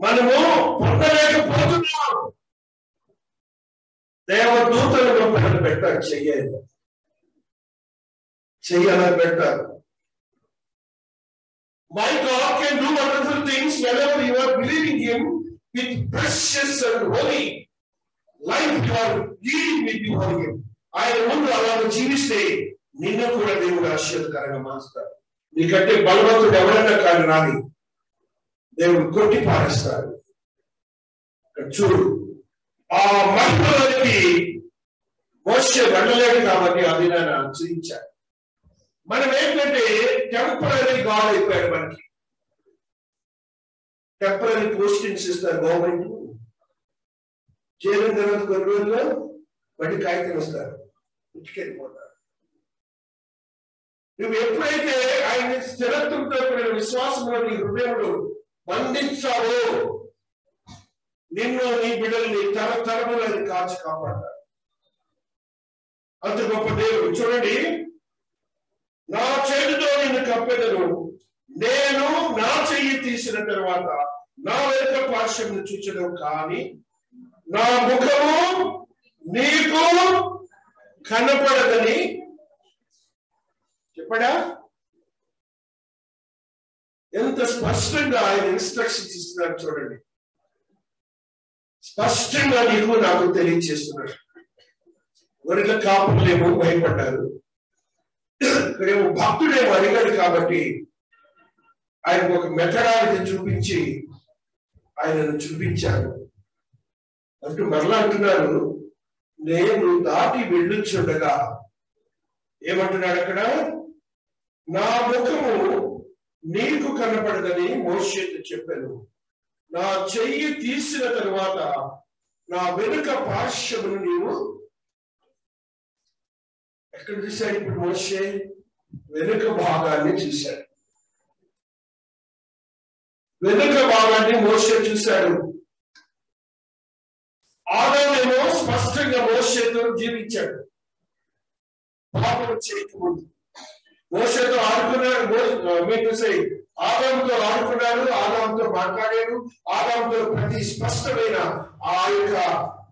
A: మనము పొందలేకపోతున్నాం దేవదూతలు మమ్మల్ని పెట్టారు చెయ్యాలి చెయ్యాలని పెట్టారు My God can do wonderful things whenever you are believing Him with precious and holy life you are leading with before Him. ఆయన ముందు అలా జీవిస్తే నిన్ను కూడా దేవుడు ఆశ్చర్యకరంగా మారుస్తాడు. నీకంటే బలవంతుడు ఎవరన్నా కాదు రాని దేవుడు కొట్టి పారేస్తాడు. చూడు ఆ మహిమలోనికి మోసే వెళ్ళలేదు కాబట్టి అది నేను చూపించాడు మనం ఏంటంటే టెంపరీ గాడ్ అయిపోయాడు మనకి. టెంపరీ పోస్టింగ్స్ ఇస్తారు గవర్నమెంట్. చేరిన తర్వాత కొన్ని రోజుల్లో బట్టి కాగితం ఇస్తారు ఇంటికెళ్ళిపోతారు నువ్వు ఎప్పుడైతే ఆయన స్థిరత్వంతో కూడిన విశ్వాసంలో నీ హృదయంలో బంధించావో నిన్ను నీ బిడ్డల్ని తరతరములని కాచి కాపాడతారు. అంత గొప్ప దేవుడు. చూడండి నా చేతితో నిన్ను కప్పెదను. నేను నా చెయ్యి తీసిన తర్వాత నా వెనుక పార్శ్వం చూచడం కానీ నా ముఖము నీకు కనపడదని చెప్పడా? ఎంత స్పష్టంగా ఆయన ఇన్స్ట్రక్షన్స్ ఇస్తున్నాడు చూడండి. స్పష్టంగా నీకు నాకు తెలియచేస్తున్నాడు. వరిక కాపులేమో భయపడ్డారు. ఇక్కడేమో భక్తుడేమో అడిగాడు కాబట్టి ఆయన ఒక మెథడాలజీ చూపించి ఆయనను చూపించారు. అంటూ మరలా అంటున్నారు. నేను దాటి వెళ్ళుచుండగా ఏమంటున్నాడు అక్కడ? నా ముఖము నీకు కనపడదని మోషేతో చెప్పాను. నా చెయ్యి తీసిన తరువాత నా వెనుక పార్శ్వమును నీవు ఎక్కడ చూశాడు ఇప్పుడు మోషే? వెనుక భాగాన్ని చూశాడు. వెనుక భాగాన్ని మోసే చూశాడు. ఆదామేమో స్పష్టంగా భవిష్యత్తులో జీవించాడు. పాపం చేయకముందు. ఆడుకున్నాడు మీకు సై ఆదాంతో ఆడుకున్నాడు ఆదాంతో మాట్లాడాడు ఆదాంతో ప్రతి స్పష్టమైన ఆ యొక్క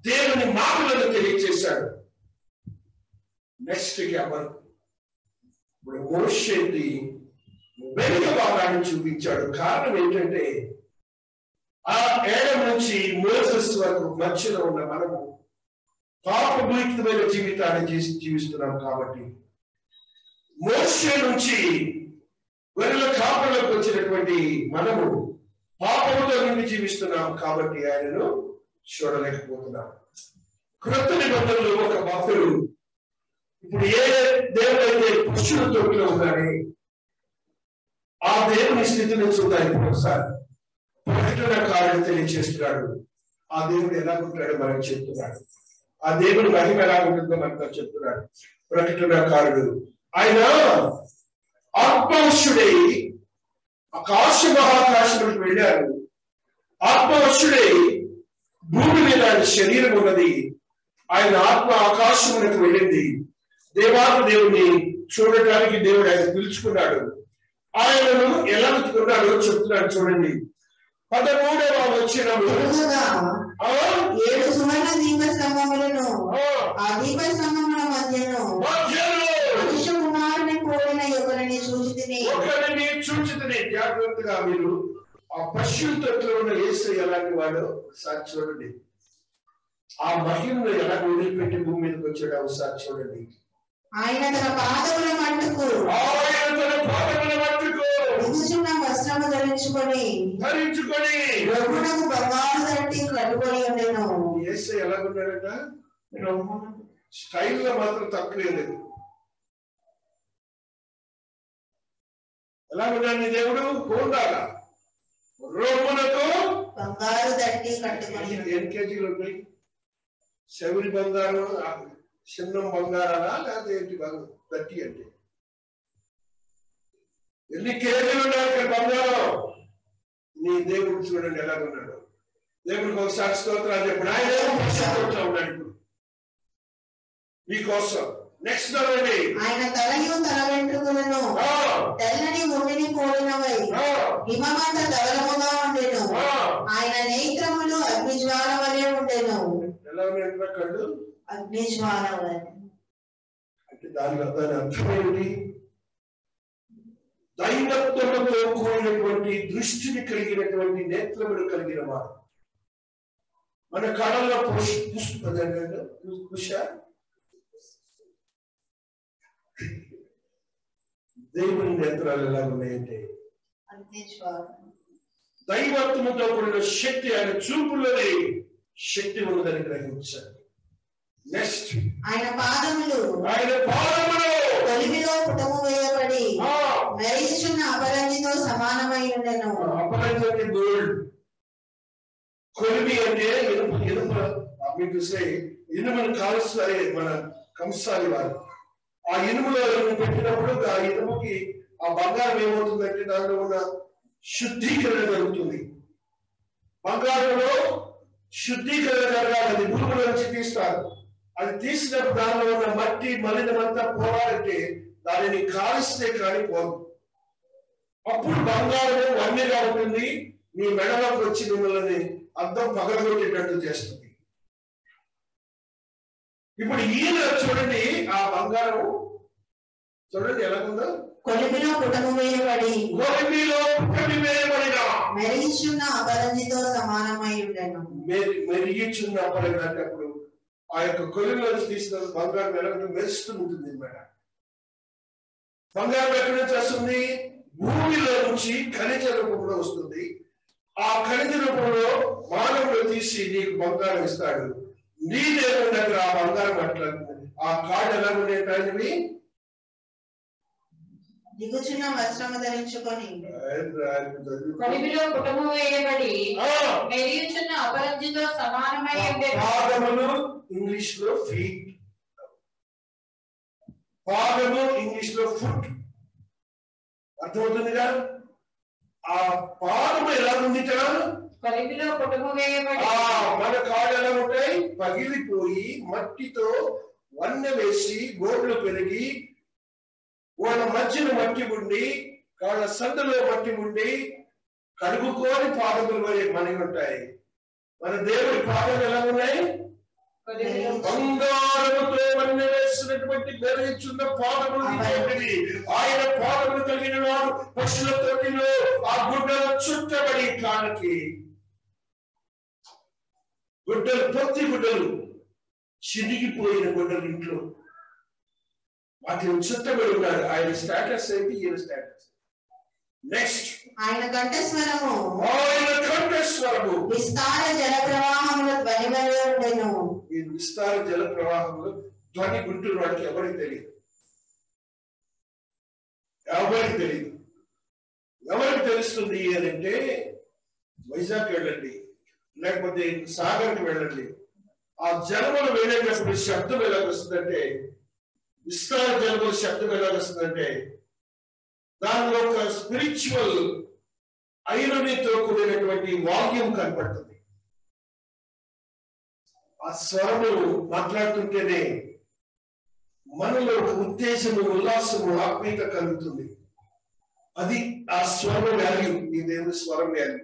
A: దేవుని మాటలను తెలియజేశాడు నెక్స్ట్ ఎవరు ఇప్పుడు మోషేది వెనుక భాగాన్ని చూపించాడు. కారణం ఏంటంటే ఆ ఏడం నుంచి మోసస్ వరకు మధ్యలో ఉన్న మనము పాపభూయితమైన జీవితాన్ని చేసి జీవిస్తున్నాం కాబట్టి మోస్య నుంచి గొర్రెల కాపలకు వచ్చినటువంటి మనము పాపముతో నిండి జీవిస్తున్నాం కాబట్టి ఆయనను చూడలేకపోతున్నాం. క్రొత్త నిబంధనలు ఒక భక్తుడు ఇప్పుడు ఏ దేవుడైతే పురుషుల తోటిలో ఉన్నాడే ఆ దేవుని స్థితిని చూద్దాం ఇప్పుడు ఒకసారి ప్రకటన కార్యం తెలియజేస్తున్నాడు. ఆ దేవుడు ఎలా ఉంటాడో మనకు చెప్తున్నాడు. ఆ దేవుడు మహిమ ఎలా ఉంటుందో మనతో చెప్తున్నాడు. ప్రకటనకారుడు ఆయన ఆత్మవశుడై ఆకాశ మహాకాశములకు వెళ్ళారు ఆత్మవశుడై భూమి మీద ఆయన శరీరం ఉన్నది. ఆయన ఆత్మ ఆకాశములకు వెళ్ళింది. దేవాత్మ దేవుని చూడటానికి దేవుడు ఆయన పిలుచుకున్నాడు. ఆయనను ఎలా వెతుకున్నాడో చెప్తున్నాడు చూడండి. పదమూడవ వచ్చినప్పుడు
B: ఎదురుగా
A: ఆ,
B: ఏడు సువర్ణ దీప స్తంభములను
A: ఆ,
B: ఆ దీప స్తంభముల మధ్యను
A: మధ్యలో.
B: మనుష్య కుమారుని పోలిన ఎవరిని సూచితిని
A: ఒకరిని చూచితని. జాగ్రత్తగా మీరు ఆ పశువుల తొట్టులో ఉన్న ఏసు ఎలాంటి వాడో ఒకసారి చూడండి. ఆ మహిమను ఎలా వదిలిపెట్టి భూమి మీదకి వచ్చాడో ఒకసారి చూడండి.
B: ఆయన తన పాదముల మట్టుకు.
A: ఆయన తన పాదముల మట్టుకు.
B: విభూషణ వస్త్రము ధరించుకొని.
A: ధరించుకొని.
B: ప్రభునకు బంగారు తట్టి కట్టుకొని ఉండెను.
A: ఏసు ఎలాగున్నాడట స్టైల్లో మాత్రం తక్కువే లేదు. ఎలా ఉన్నాడు నీ దేవుడు? హోండాగా రోమునకు
B: బంగారు తట్టి కట్టుకొని
A: ఎన్ని ఎన్ని కేజీలు ఉంటాయి? శబరి బంగారం చిన్నం బంగారానా లేకపోతే ఏంటి బంగారం గట్టి అంటే? ఎన్ని కేజీలు ఉన్నాయి ఇక్కడ బంగారం? నీ దేవుడు చూడండి ఎలాగున్నాడు దేవుడికి ఒకసారి స్తోత్రాలు చెప్పండి ఆయన ఏమో ఉన్నాడు ఇప్పుడు. మీకోసం. నెక్స్ట్ చదవండి
B: ఆయన తలయు తల వెంట్రుకలను
A: ఆ,
B: తెల్లని ఉండిని పోలినవై
A: ఆ,
B: హిమమంత ధవలముగా ఉండెను
A: ఆ.
B: ఆయన నేత్రములు అగ్నిజ్వాల వలె ఉండెను
A: ఎలా ఉన్నాడు కళ్ళు
B: అగ్నిజ్వాల వలె
A: అంటే దాని దాని అర్థం ఏమిటి దైవత్వముతో కూడినటువంటి దృష్టిని కలిగినటువంటి నేత్రములు కలిగిన వాడు. మన కళల్లో పుష్ పుష దేవుని నేత్రాలు ఎలా ఉన్నాయంటే?
B: అగ్నిజ్వాల
A: దైవత్వముతో కూడిన శక్తి ఆయన చూపులోనే శక్తి ఉన్నదని గ్రహించాలి. నెక్స్ట్
B: ఆయన పాదములు
A: ఆయన పాదములో
B: తొలిమిలో పుటము వేయబడి మెరిచున్న అపరంజితో సమానమై ఉండెను
A: అపరంజి అంటే గోల్డ్. కొలిమి అంటే ఇనుప ఇనుప మీకు సే ఇనుమును కాలుస్తాయి మన కంసాలి వారు. ఆ ఇనుములో ఇనుము పెట్టినప్పుడు ఆ ఇనుముకి ఆ బంగారం ఏమవుతుందంటే దానిలో ఉన్న శుద్ధీకరణ జరుగుతుంది. బంగారంలో శుద్ధీకరణ జరగాలి భూముల నుంచి తీస్తారు. అది తీసినప్పుడు దానిలో ఉన్న మట్టి మలినమంతా పోవాలంటే దానిని కాలిస్తే కానీ పోదు. అప్పుడు బంగారము వన్నెగా ఉంటుంది మీ మెడలోకి వచ్చి మిమ్మల్ని అద్దం పగలగొట్టేటట్టు చేస్తుంది. ఇప్పుడు ఈయన చూడండి ఆ బంగారం చూడండి ఎలాగుందో
B: కొలిమిలో పుటము వేయబడి
A: గోధుమలో పుట్టమి వేయబడిన
B: మెరిచున్న అపరంజితో సమానమై ఉండెను.
A: మెరి మెరిగిచున్న అప్పటికంటే అప్పుడు ఆ యొక్క కొలిలో తీసిన బంగారం ఉంటుంది మెరుస్తూ ఉంటుంది అన్నమాట బంగారం ఎక్కడి నుంచి వస్తుంది? భూమిలో నుంచి ఖనిజ రూపంలో వస్తుంది. ఆ ఖనిజ రూపంలో మానవుడు తీసి నీకు బంగారం ఇస్తాడు. నీ దేవుని దగ్గర ఆ బంగారం మాట్లాడుతుంది ఆ కాళ్ళు ఎలా ఉండేటానివి
B: దిగుచున్న వస్త్రము ధరించుకొని.
C: కొలిమిలో కుటుంబం వేయబడి మెరియుచున్న అపరంజితో సమానమై
A: పాదములు ఇంగ్లీష్లో ఫీట్ పాదము ఇంగ్లీష్లో ఫుట్ అర్థమవుతుందిగా? ఆ పాదము ఎలా ఉంది మన కాళ్ళు ఎలా ఉంటాయి పగిలిపోయి మట్టితో వన్నె వేసి గోడ్లు పెరిగి వాళ్ళ మధ్యన మట్టి ఉండి కాళ్ళ సందులో మట్టి ఉండి కడుగుకోని పాదములు మనకి ఉంటాయి. మన దేవుడి పాదములు ఎలా ఉన్నాయి?
C: బంగారము
A: బంగారముతో వేసినటువంటి మెరుగుచున్న పాదములు ఇదేంటిది ఆయన పాదములు కలిగిన వారు పక్షుల తొట్టిలో ఆ గుడ్డలు చుట్టబడి కాళ్ళకి గుడ్డలు పొత్తి గుడ్డలు చిరిగిపోయిన గుడ్డలు ఇంట్లో. వాటిని చుట్టబడి ఉన్నారు ఆయన స్టేటస్ అయితే ఈయన స్టేటస్. నెక్స్ట్
B: ఆయన కంఠస్వరము.
A: ఆయన కంఠస్వరము.
B: విస్తార జల ప్రవాహముల ధ్వని వలె ఉండెను.
A: ఈ విస్తార జల ప్రవాహంలో ధ్వని గుంటున్న వాడికి ఎవరికి తెలియదు? ఎవరికి తెలియదు? ఎవరికి తెలుస్తుంది అని అంటే వైజాగ్ వెళ్ళండి. లేకపోతే సాగర్కి వెళ్ళండి. ఆ జలములు వెళ్ళేటప్పుడు శబ్దం ఎలా వస్తుందంటే విస్తార జలముల శబ్దం ఎలా వస్తుందంటే దానిలో ఒక స్పిరిచువల్ ఐరనీతో కూడినటువంటి వాల్యూమ్ కనపడుతుంది. ఆ స్వరము మాట్లాడుతుంటేనే మనలో ఉత్తేజము ఉల్లాసము ఆత్మీయత కలుగుతుంది. అది ఆ స్వరం వాల్యూ దేవుని స్వరం వాల్యూ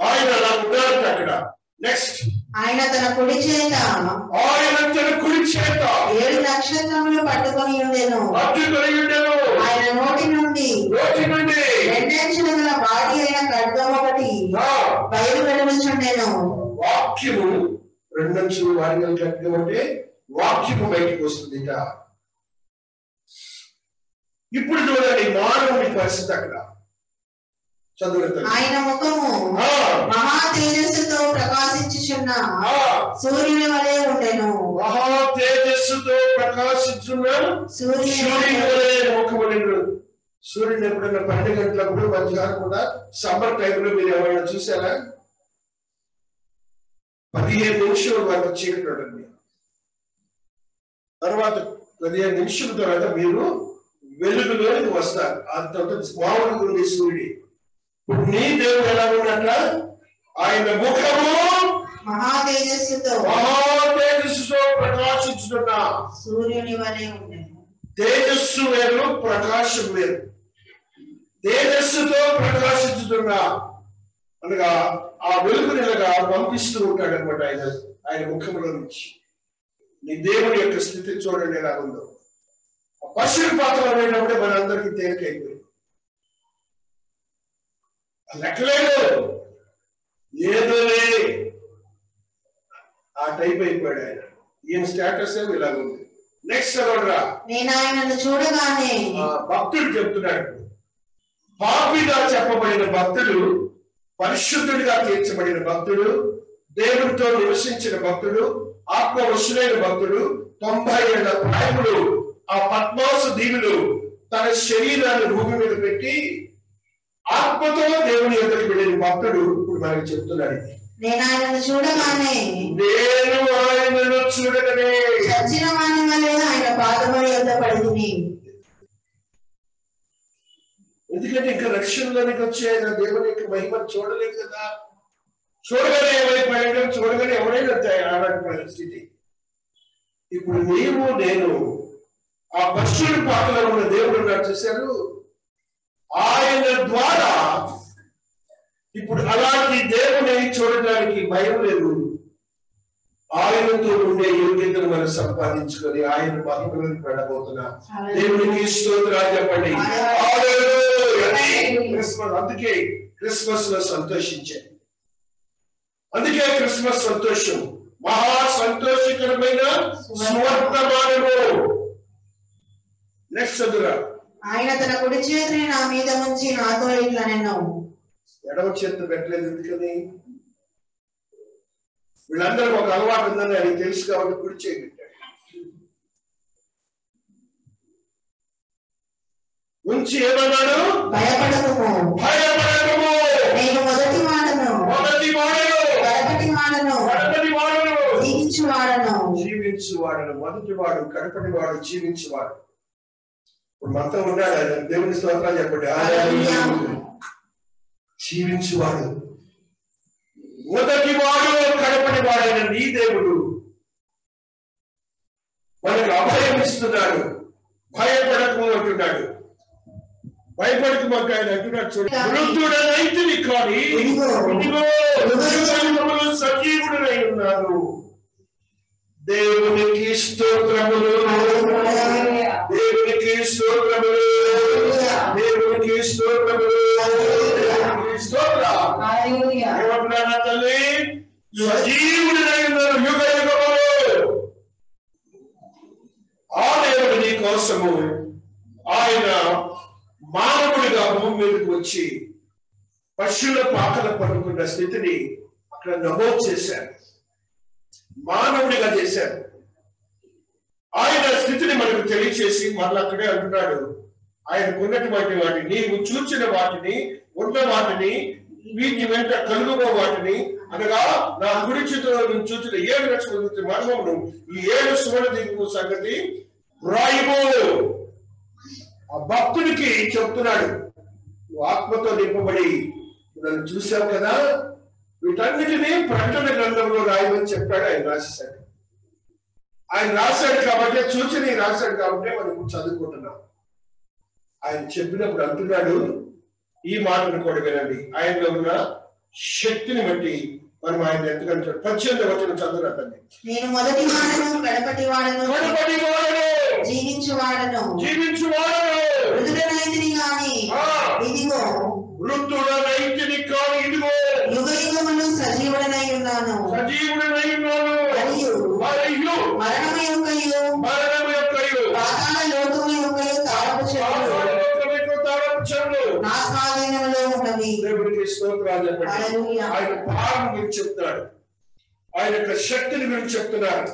A: ఆయన అలా ఉన్నారంట అక్కడ. నెక్స్ట్
B: ఆయన తన కుడి చేత
A: ఆయన తన కుడి చేత
B: ఏడు నక్షత్రములు పట్టుకొని ఉండెను.
A: పట్టుకొని ఉండెను.
B: ఆయన నోటి నుండి
A: నోటి నుండి.
B: రెండంచుల గల బాడీ అయిన ఖడ్గం ఒకటి బయలు వెలుగుచుండెను
A: వాక్యము రెండంచులు వాడిన కట్టడం అంటే వాక్యము బయటికి వస్తుంది ఇప్పుడు చూడండి మానవుని పరిస్థితి అక్కడ.
B: ఆయన ముఖము మహా తేజస్సుతో ప్రకాశించుచున్న సూర్యుని వలె ఉండెను.
A: మహా తేజస్సుతో ప్రకాశించున్న
B: సూర్యుని
A: వలె. ముఖములను సూర్యుని ఎప్పుడైనా పన్నెండు గంటలప్పుడు మధ్యాహ్నం కూడా సమ్మర్ టైంలో మీరు ఎవరైనా చూసారా? పదిహేను నిమిషాల వరకు చీకటి తర్వాత పదిహేను నిమిషాల తర్వాత మీరు వెలుగులోనికి వస్తారు. అంత ఉంది సూర్యుడి. నీ దేవుడు ఎలా ఉన్నట్ట ఆయన ముఖము
B: మహా తేజస్సుతో
A: మహా తేజస్సుతో ప్రకాశించుతున్న.
B: సూర్యుని వలె
A: తేజస్సు వేరు ప్రకాశం వేరు. తేజస్సుతో ప్రకాశించుతున్న. అనగా ఆ వెలుగునిలాగా పంపిస్తూ ఉంటాడు అనమాట ఆయన ఆయన ముఖంలో నుంచి. నీ దేవుని యొక్క స్థితి చూడండి ఎలా ఉందో. పశువుల పాత్ర అనేటప్పుడే మనందరికీ తేలిక అయిపోయింది లెక్కలేదు ఏదోలే ఆ టైప్ అయిపోయాడు ఆయన. ఈయన స్టేటస్ ఏమో ఇలా ఉంది. నెక్స్ట్ చదవడరా
B: నేను ఆయనను చూడగానే
A: భక్తుడు చెప్తున్నాడు. పాపిగా చెప్పబడిన భక్తుడు పరిశుద్ధుడిగా తీర్చబడిన భక్తుడు దేవుడితో నివసించిన భక్తుడు ఆత్మవశులైన భక్తుడు తొంభై ఏళ్ళ ప్రాయముడు ఆ పద్మాసు దీవులు తన శరీరాన్ని భూమి మీద పెట్టి ఆత్మతో దేవుని ఎదురు వెళ్ళిన భక్తుడు ఇప్పుడు మనకి చెప్తున్నాడు.
B: నేను ఆయనను చూడగానే
A: నేను ఆయనను చూడగనే
B: చచ్చిన వాని వలె ఆయన పాదముల యొద్ద పడింది.
A: ఎందుకంటే ఇంకా రక్షణలోనికి వచ్చే ఆయన దేవుని యొక్క మహిమ చూడలేదు కదా. చూడగానే ఏమైపోయాడు చూడగానే ఎవరైనా అలాంటి పరిస్థితి. ఇప్పుడు నీవు నేను ఆ పశువుల పాటలో ఉన్న దేవుడు ఉన్నారు చూశారు? ఆయన ద్వారా ఇప్పుడు అలాంటి దేవుని చూడడానికి భయం లేదు. ఆయనతో ఉండే యోగ్యతను మనం సంపాదించుకొని ఆయన మహిమలోకి వెళ్ళబోతున్నాం దేవునికి స్తోత్రాలు చెప్పండి. క్రిస్మస్ అందుకే క్రిస్మస్లో సంతోషించాను అందుకే క్రిస్మస్ సంతోషం. మహా సంతోషకరమైన సువర్తమానము. నెక్స్ట్ చదువురా.
B: ఆయన తన కుడి చేతిని నా మీద ఉంచి నాతో ఇట్లా నేను
A: ఎడవ చేత పెట్టలేదు ఎందుకని? వీళ్ళందరూ ఒక అలవాటు ఉందని ఆయనకి తెలుసు కాబట్టి కుడి చేయబెట్టాడు ఉంచి ఏమన్నాడు?
B: భయపడకుము
A: భయపడకము
B: నేను మొదటి వాడను
A: మొదటి వాడను
B: కడపటి వాడను
A: కడపటి వాడను.
B: జీవించు వాడను.
A: మొదటి వాడు కడపటి వాడు జీవించు వాడు. ఇప్పుడు మొత్తం ఉన్నాడు ఆయన. దేవుని స్తోత్రాలు చెప్పండి. జీవించువాడు. మొదటి వాడు కడపటి వాడైన నీ దేవుడు. మనకు అభయం ఇస్తున్నాడు. భయపడకు అంటున్నాడు భయపడకు మాకు ఆయన అంటున్నాడు చూడండి కానీ యుగయుగములు సజీవుడనై ఉన్నాను దేవునికి స్తోత్రములు. దేవునికి స్తోత్రములు. దేవునికి స్తోత్రములు. దేవునికి స్తోత్రం.
C: హల్లెలూయా.
A: ఏమంటున్నాడు తల్లి? సజీవుడనై ఉన్నారు యుగ యుగములు. ఆ దేవుడు నీ కోసము ఆయన మానవుడిగా భూమి మీదకి వచ్చి పశువుల పాకల పడుకున్న స్థితిని అక్కడ నమోదు చేశారు మానవుడిగా చేశారు ఆయన స్థితిని మనకు తెలియచేసి మళ్ళీ అక్కడే అంటున్నాడు. ఆయనకు ఉన్నటువంటి వాటిని నీవు చూచిన వాటిని ఉన్న వాటిని వీటి వెంట కలుగుబో వాటిని అనగా నా కుడి చేతిలో నేను చూసిన ఏడు లక్షల మర్మమును ఈ ఏడు సువర్ణ దీపము సంగతి రాయిబో ఆ భక్తుడికి చెప్తున్నాడు. నువ్వు ఆత్మతో నింపబడి నన్ను చూసావు కదా. వీటన్నిటినీ ప్రకటన గ్రంథంలో రాయమని చెప్పాడు ఆయన రాసేశాడు ఆయన రాశాడు కాబట్టి సూచన రాశాడు కాబట్టి మనం చదువుకుంటున్నాం. ఆయన చెప్పినప్పుడు అంటున్నాడు ఈ మాటను కూడా వినండి. ఆయనలో ఉన్న శక్తిని బట్టి మనం ఆయన ఎంతకంటే పద్దెనిమిది వచ్చిన చదువు అతన్ని
B: నేను మొదటి వాడను కడపటి వాడను
A: కడపటి వాడను,
B: జీవించు వాడను
A: జీవించు వాడను,
B: మృదుడనైతిని గాని
A: ఆ,
B: ఇదిగో
A: వృద్ధుడనైతిని కాని ఇదిగో.
B: యుగ యుగములు సజీవుడనై ఉన్నాను.
A: సజీవుడనై ఉన్నాను.
B: మరణము యొక్కయు.
A: మరణం యొక్కయు.
B: పాతాళ లోకము యొక్కయు తాళపు చెట్లు
A: తారపుచరులు
B: నా స్వాధీనంలో ఉన్నవి
A: దేవుడికి స్తోత్రాలు చెప్పండి. ఆయన పాలన గురించి చెప్తున్నాడు. ఆయన యొక్క శక్తిని గురించి చెప్తున్నాడు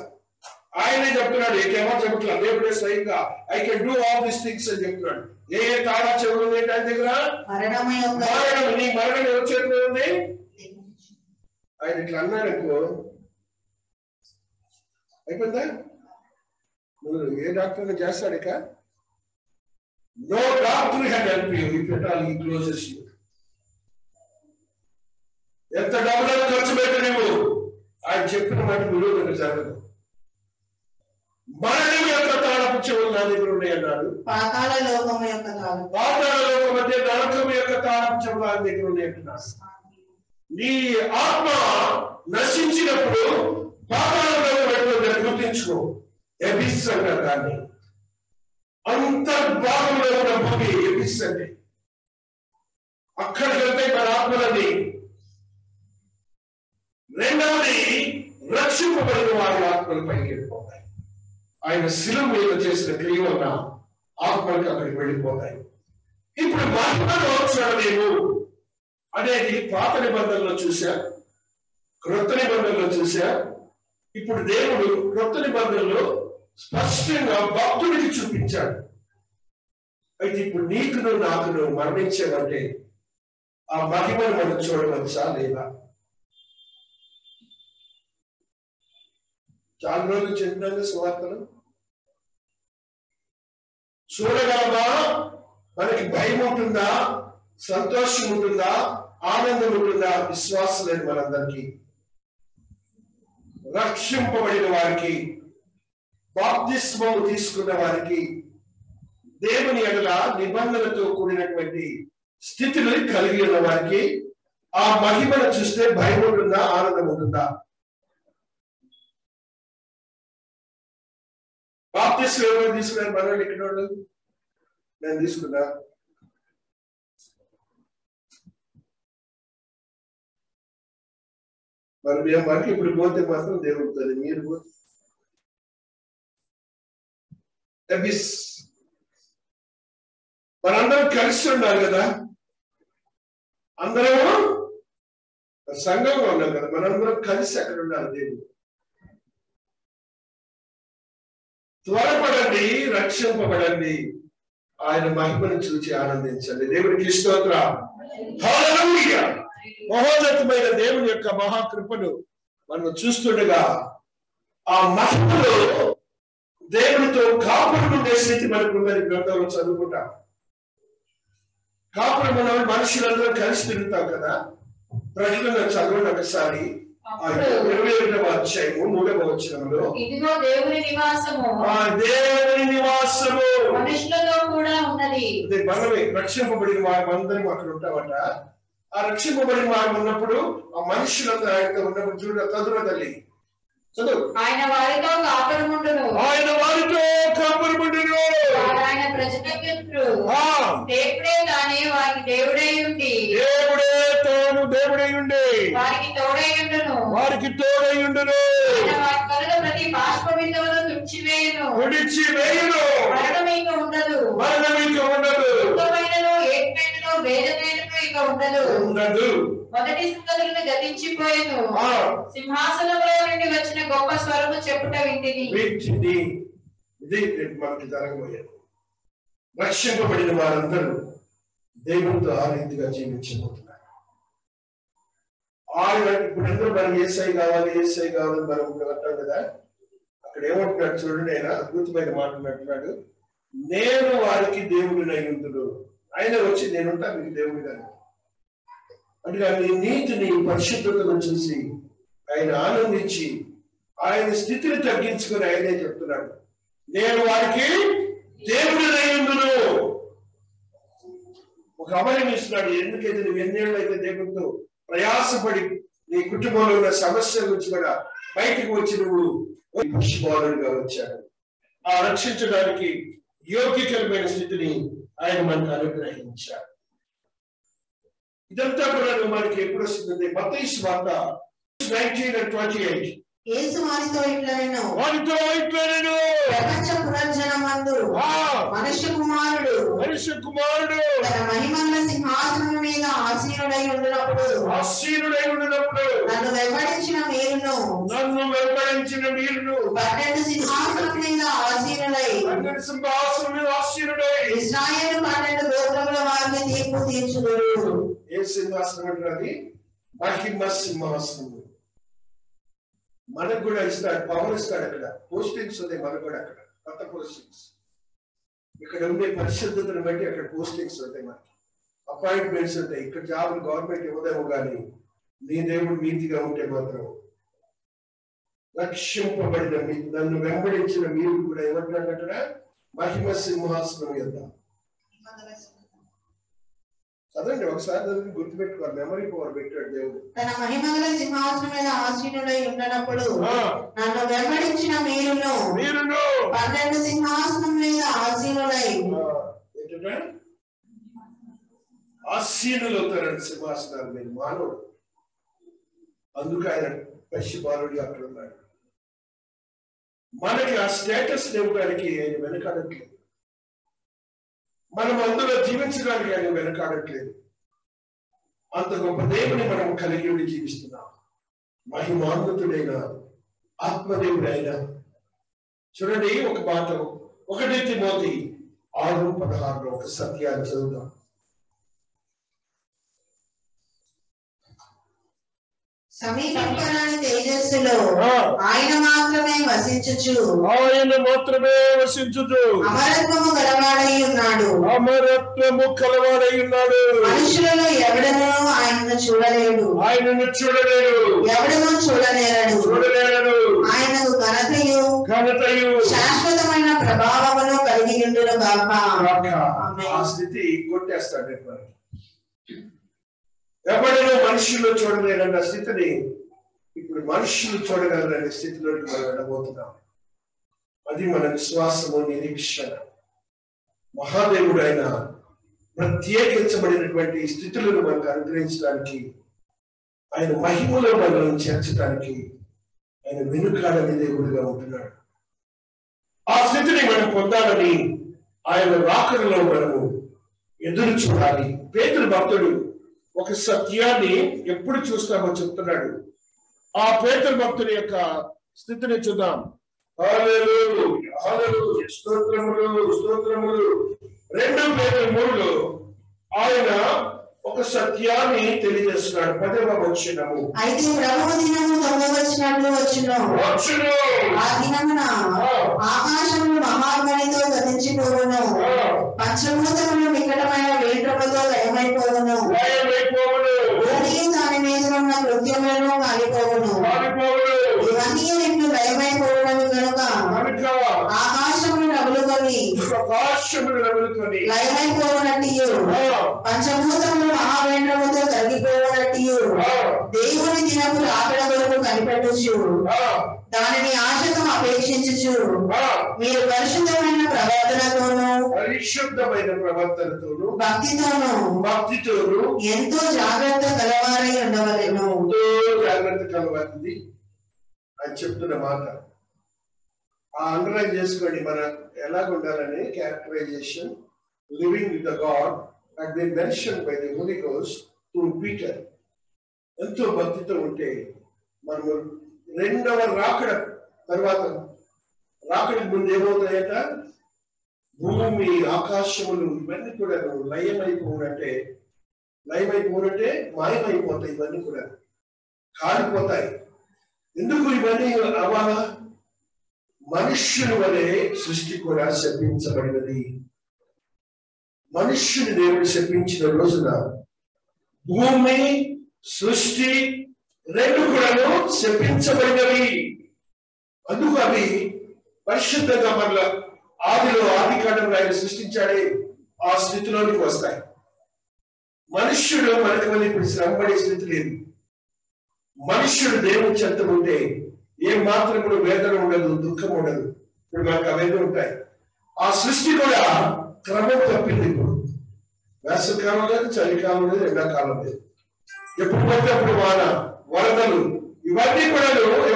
A: ఆయనే చెప్తున్నాడు. ఏకేమో చెప్తున్నాడు దేవుడే స్వయంగా I can do all this things అని చెప్తున్నాడు. ఏ ఏ తారా చెవులు ఉన్నాయి ఆయన దగ్గర?
B: మరణము
A: మరణం నీ మరణం ఎవరి చేతిలో ఉంది? ఆయన ఇట్లా అన్నాడు అయిపోయిందా? నువ్వు ఏ డాక్టర్ చేస్తాడు ఇక? No doctor had help you ఈ క్లోజెస్ యూ ఎంత డబ్బులు ఖర్చు పెట్టి నువ్వు ఆయన చెప్పిన మాట విరోధంగా జరగదు మరణం యొక్క తాళపు చెవులు నా దగ్గర ఉన్నాయి అన్నాడు.
B: పాతాళ లోకము యొక్క
A: నరకం యొక్క తాళపు చెవులు ఆయన దగ్గర నీ ఆత్మ నశించినప్పుడు పాతాళంలో వెళ్ళిపోతే గుర్తించుకో. ఎబిస్ అంటారు దాన్ని అంతర్భాగంలో ఉన్న భూమి ఎబిస్ అంటే అక్కడికి వెళ్తే మన ఆత్మలని రెండవది రక్షింపబడిన వారి ఆత్మలు పైకి వెళ్ళిపోతాయి. ఆయన శిలం మీద చేసిన క్రియ వల్ల ఆత్మలకు అక్కడికి వెళ్ళిపోతాయి. ఇప్పుడు మహిమలో వచ్చాడు నేను అనేది పాత నిబంధనలో చూశా క్రొత్త నిబంధనలో చూశా ఇప్పుడు దేవుడు కొత్త నిబంధనలో స్పష్టంగా భక్తుడికి చూపించాడు. అయితే ఇప్పుడు నీకును నాకును మరణించామంటే ఆ మహిమను మనం చూడవచ్చా లేదా? చాలా రోజులు చెప్పినాను సువార్తలు. చూడగలమా? మనకి భయం ఉంటుందా? సంతోషం ఉంటుందా? ఆనందం ఉంటుందా? విశ్వాసం లేదు మనందరికీ. రక్షింపబడిన వారికి బాప్తిస్మం తీసుకున్న వారికి దేవుని ఎడల నిబంధనతో కూడినటువంటి స్థితిని కలిగి ఉన్న వారికి ఆ మహిమను చూస్తే భయం ఉంటుందా ఆనందం ఉంటుందా బాప్తిస్లు ఎవరు తీసుకున్నారు? మనోళ్ళు ఇక్కడ నేను తీసుకున్నా. మరి మేము మనకి ఇప్పుడు పోతే మాత్రం దేవుడుతుంది మీరు పోతే. మనందరం కలిసి ఉండాలి కదా? అందరం సంఘంలో ఉన్నాం కదా? మనందరం కలిసి అక్కడ ఉండాలి దేవుడు. త్వరపడండి రక్షింపబడండి. ఆయన మహిమను చూచి ఆనందించండి. దేవుడికి స్తోత్ర. హల్లెలూయా మహోన్నతమైన దేవుని యొక్క మహాకృపను మనం చూస్తుండగా ఆ మహిమలో దేవుడితో కాపుడు ఉండే స్థితి మనకు ఉందని గ్రంథంలో చదువుకుంటాం. కాపుడు మనం మనుషులందరూ కలిసి తిరుగుతాం కదా? ప్రకటన చదవండి ఒకసారి. ఇరవై అధ్యాయము మూడవ
C: ఇదిగో దేవుని నివాసము.
A: ఆ దేవుని నివాసము.
C: మనుషులతో కూడా ఉన్నది.
A: మనమే రక్షింపబడిన వారు అందరం అక్కడ ఉంటామట. ఆ రక్షింపబడిన వారు ఉన్నప్పుడు ఆ మనుషులందరూ ఆయనతో ఉన్నప్పుడు చూడ చదువు తల్లి. చదువు.
C: ఆయన వారితో కాపురముండును.
A: ఆయన వారితో కాపురబడిను
C: వారు ఆయన ప్రజలెత్తురు
A: ఆ.
C: దేవుడే తానే వారికి దేవుడై ఉండి.
A: దేవుడే తాను దేవుడై ఉండే.
C: వారికి తోడై ఉండును.
A: వారికి తోడై ఉండును.
C: ఆయన వారి కొరకు ప్రతి తుడిచివేయును. మరణం ఇక ఉండదు.
A: మరణం ఇక ఉండదు.
C: ఇక ఉండదు.
A: ఉండదు.
C: మొదటి సంగతులను గతించిపోయేను.
A: ఆ.
C: సింహాసనంలో నుండి వచ్చిన గొప్ప స్వరము చెప్పుట వింటిని.
A: వీటిని. ఇది మనకి జరగబోయేది రక్షింపబడిన వారందరూ దేవునితో ఆ రీతిగా జీవించబోతున్నారు. ఆయన ఇప్పుడు అందరూ మనం ఏసై కావాలి ఏసై కావాలి మనం అంటాం కదా? అక్కడ ఏమంటున్నాడు చూడండి ఆయన అద్భుతమైన మాట అంటున్నాడు. నేను వారికి దేవుడినై ఉందును ఆయన వచ్చి నేనుంటా మీకు దేవుడిగా అటుగా నీ నీతిని పరిశుద్ధతను చూసి ఆయన ఆనందించి ఆయన స్థితిని తగ్గించుకుని ఆయనే చెప్తున్నాడు. నేను వారికి దేవుడి ఉందును ఒక అభయం ఇస్తున్నాడు ఎందుకైతే నువ్వు ఎన్నేళ్ళు అయితే దేవుడితో ప్రయాసపడి నీ కుటుంబంలో ఉన్న సమస్యల గురించి కూడా బయటకు వచ్చి నువ్వు వచ్చాడు ఆ రక్షించడానికి యోగ్యకరమైన స్థితిని ఆయన మనకు అనుగ్రహించాడు. ఇదంతా కూడా మనకి ఎప్పుడు వస్తుంది మతీష్ వార్త. నైన్టీన్ అండ్ ట్వంటీ ఎయిట్
B: యేసు వారితో ఇట్లనెను
A: వారితో ఇట్లనెను
B: ప్రపంచ పునర్జనమందు మనుష్య కుమారుడు.
A: మనుష్య కుమారుడు.
B: తన మహిమల సింహాసనం మీద ఆసీనుడై ఉండినప్పుడు
A: ఆశీనుడై ఉండినప్పుడు
B: నన్ను వెంబడించిన మీరును.
A: నన్ను వెంబడించిన మీరును.
B: పన్నెండు సింహాసనం మీద ఆసీనులై.
A: అందరి సింహాసనం మీద ఆశీనుడై
B: ఇస్రాయేలు పన్నెండు గోత్రముల వారిని తీర్పు తీర్చుదురు.
A: ఏ సింహాసనం అంటున్నది? మహిమ సింహాసనం మనకు కూడా ఇస్తాడు పవర్ ఇస్తాడు అక్కడ. పోస్టింగ్స్ ఉన్నాయి మనకు కూడా అక్కడ. కొత్త పోస్టింగ్స్ ఇక్కడ ఉండే పరిశుద్ధతను బట్టి అక్కడ పోస్టింగ్స్ ఉంటాయి మనకి. అపాయింట్మెంట్స్ ఉంటాయి. ఇక్కడ జాబులు గవర్నమెంట్ ఇవ్వదేమో కానీ నీ దేవుడు నీతిగా ఉంటే మాత్రం రక్షింపబడిన నన్ను వెంబడించిన మీరు కూడా ఏమంటారంటే మహిమ సింహాసనం యొక్క చదవండి ఒకసారి చదివి గుర్తుపెట్టుకోవాలి మెమరీ పవర్ పెట్టాడు దేవుడు
B: తన మహిమగల సింహాసనం మీద ఆసీనుడై ఉండనప్పుడు
A: ఆ,
B: నన్ను వెంబడించిన మీరును
A: మీరును
B: పన్నెండు సింహాసనం మీద ఆసీనులై
A: ఆ, ఏంటంటే ఆసీనులు అవుతారండి సింహాసనాలు మీరు మానవుడు అందుకు ఆయన పశ్చిమానుడు అక్కడ ఉన్నాడు మనకి ఆ స్టేటస్ ఇవ్వడానికి ఆయన వెనకాడట్లేదు మనం అందులో జీవించడానికి ఆయన వెనుకాడట్లేదు. అంత గొప్ప దేవుని మనం కలిగి ఉండి జీవిస్తున్నాం. మహిమాన్వితుడైన ఆత్మదేవుడైన. చూడండి ఒక పాఠం. ఒకటి తిమోతి ఆరు పదహారులో ఒక సత్యాన్ని చదువుతాం
B: సమీపింపరాని తేజస్సులో ఆయన మాత్రమే వసించుచు.
A: ఆయన మాత్రమే వసించుచు.
B: అమరత్వము గలవాడై ఉన్నాడు.
A: అమరత్వము కలవాడై ఉన్నాడు.
B: మనుషులలో ఎవడనూ ఆయనను చూడలేడు.
A: ఆయనను చూడలేడు.
B: ఎవడనూ చూడలేరడు
A: చూడలేడు.
B: ఆయనకు ఘనతయు
A: ఘనతయు.
B: శాశ్వతమైన ప్రభావమును కలిగి ఉండును గాక.
A: ఆ స్థితి కొట్టేస్తాడు ఎప్పుడైనా మనుషుల్లో ఎవరినో మనుషులు స్థితిని ఇప్పుడు మనుషులు చూడగలరనే స్థితిలోకి మనం వెళ్ళబోతున్నాం. అది మన విశ్వాసము నిరీక్షణ. మహాదేవుడు ఆయన ప్రత్యేకించబడినటువంటి స్థితులను మనకు అనుగ్రహించడానికి ఆయన మహిమలో మనల్ని చేర్చడానికి ఆయన వెనుకాడని దేవుడిగా ఉంటున్నాడు. ఆ స్థితిని మనం పొందాలని ఆయన రాకడలో మనము ఎదురు చూడాలి. పేదలు భక్తుడు ఒక సత్యాన్ని ఎప్పుడు చూస్తామో చెప్తున్నాడు. ఆ పేతరు భక్తుని యొక్క స్థితిని చూద్దాం. హల్లెలూయా, హల్లెలూయా, స్తోత్రములు స్తోత్రములు. రెండు పేరు మూడులో ఆయన ఒక సత్యాన్ని తెలియజేస్తున్నాడు. పదవ వచ్చినము
B: అయితే ప్రభువు దినము తొందర వచ్చినట్లు వచ్చును.
A: వచ్చును.
B: ఆ దినమున ఆకాశములు మహాగణితో గతించిపోవును పంచభూతములు నికటమైన వేట్రములతో లయమైపోవును
A: లయమైపోవును
B: భూమి దాని మీద ఉన్న కృత్యములను కాలిపోవును
A: పారిపోవును
B: ఇవన్నీ రెండు లయమైపోవడం కనుక
A: కనుక
B: ఆకాశములు నగులుకొని
A: ప్రకాశములు రగులుకొని
B: లయమైపోవనట్టు
A: ఆ,
B: పంచభూతములు మహావేంద్రముతో తగ్గిపోవనట్టు
A: ఆ,
B: దేవుని దినము రాకడ వరకు కనిపెట్టచ్చు
A: ఆ,
B: దానిని ఆశతో అపేక్షించుచు
A: ఆ.
B: మీరు పరిశుద్ధమైన ప్రవర్తనతోనూ
A: పరిశుద్ధమైన ప్రవర్తనతోను
B: భక్తితోనూ
A: భక్తితోను
B: ఎంతో జాగ్రత్త గలవారై ఉండవలెను.
A: ఎంతో జాగ్రత్త కలవాలి అని చెప్తున్న మాట. ఆ అండర్లైన్ చేసుకోండి మన ఎలా ఉండాలని characterization living with the god and been mention by the holy goes to Peter ఎంతో భక్తితో ఉంటే మనము రెండవ రాకడ తర్వాత రాకడికి ముందు ఏమవుతాయట? భూమి ఆకాశములు ఇవన్నీ కూడా లయమైపోనంటే లయమైపోనంటే మాయమైపోతాయి ఇవన్నీ కూడా. కాలిపోతాయి. ఎందుకు ఇవన్నీ అవ్వాలా మనుష్యుని వలె సృష్టి కూడా శపించబడినది. మనుష్యుని దేవుడు శపించిన రోజున భూమి సృష్టి రెండు కూడాను శపించబడినవి. అందుకు అవి పరిశుద్ధంగా మరల ఆదిలో ఆది కాండంలో ఆయన సృష్టించాడే ఆ స్థితిలోనికి వస్తాయి. మనుష్యుడు మనకు మళ్ళీ ఇప్పుడు శ్రమపడే స్థితి లేదు. మనుష్యుడు దేవుని చెంత ఉంటే ఏ మాత్రం కూడా వేదన ఉండదు దుఃఖం ఉండదు. ఇప్పుడు మనకు అవన్నీ ఉంటాయి. ఆ సృష్టి కూడా క్రమం తప్పింది ఇప్పుడు. వేసవికాలం లేదు చలికాలం లేదు ఎండాకాలం లేదు. ఎప్పుడు పడితే అప్పుడు వాన వరదలు ఇవన్నీ కూడా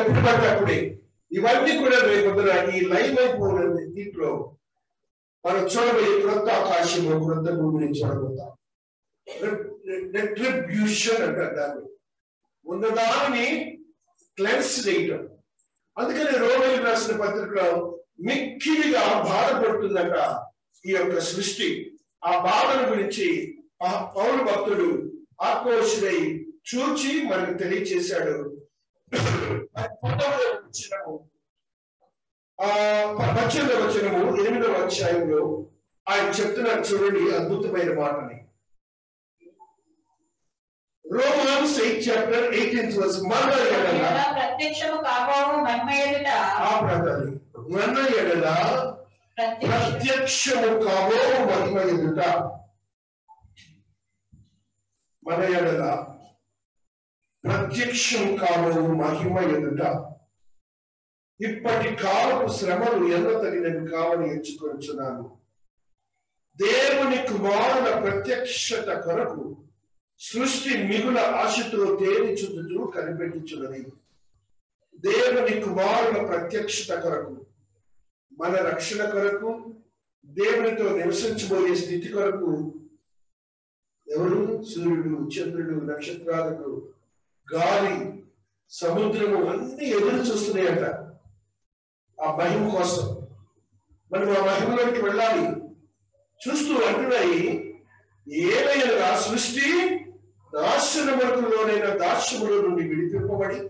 A: ఎప్పుడు పడితే అప్పుడే. ఇవన్నీ కూడా రేపొద్దున ఈ లైవ్ అయిపోయిన దీంట్లో మనం చూడబోయే క్రొత్త ఆకాశంలో క్రొత్త భూమిని చూడబోతాం రెట్రిబ్యూషన్ అంటారు దాన్ని. ఉన్నదానిని క్లెన్స్ చేయటం. అందుకని రోగులు రాసిన పత్రికలో మిక్కిలిగా బాధపడుతుందట ఈ యొక్క సృష్టి. ఆ బాధల గురించి ఆ పౌరు భక్తుడు ఆక్రోషుడై చూచి మనకు తెలియచేశాడు. పద్దెనిమిదవ వచనము ఎనిమిదవ అధ్యాయంలో ఆయన చెప్తున్నారు చూడండి అద్భుతమైన మాటని. Romans eight chapter eighteenth verse మన ఎడల.
C: ప్రత్యక్షము కాబోవు మహిమ ఎదుట
A: ఆ మన ఎడల. ప్రత్యక్షము కాబో మహిమ ఎదుట మన ఎడల. ప్రత్యక్షం కాబో మహిమ ఎదుట ఇప్పటి కాలపు శ్రమలు ఎంత తగినవి కావని ఎంచుకొచ్చున్నాను దేవుని కుమారుల ప్రత్యక్షత కొరకు సృష్టి మిగుల ఆశతో తేలి చుట్టూ కనిపెట్టుచున్నది. దేవుని కుమారుల ప్రత్యక్షత కొరకు మన రక్షణ కొరకు దేవునితో నివసించబోయే స్థితి కొరకు ఎవరు? సూర్యుడు చంద్రుడు నక్షత్రాలకు గాలి సముద్రము అన్ని ఎదురు చూస్తున్నాయట. ఆ మహిమ కోసం. మనం ఆ మహిమలోకి వెళ్ళాలి. చూస్తూ అంటున్నాయి ఏమైనా సృష్టి నాశనములకు లోనైన దాస్యముల నుండి విడిపింపబడి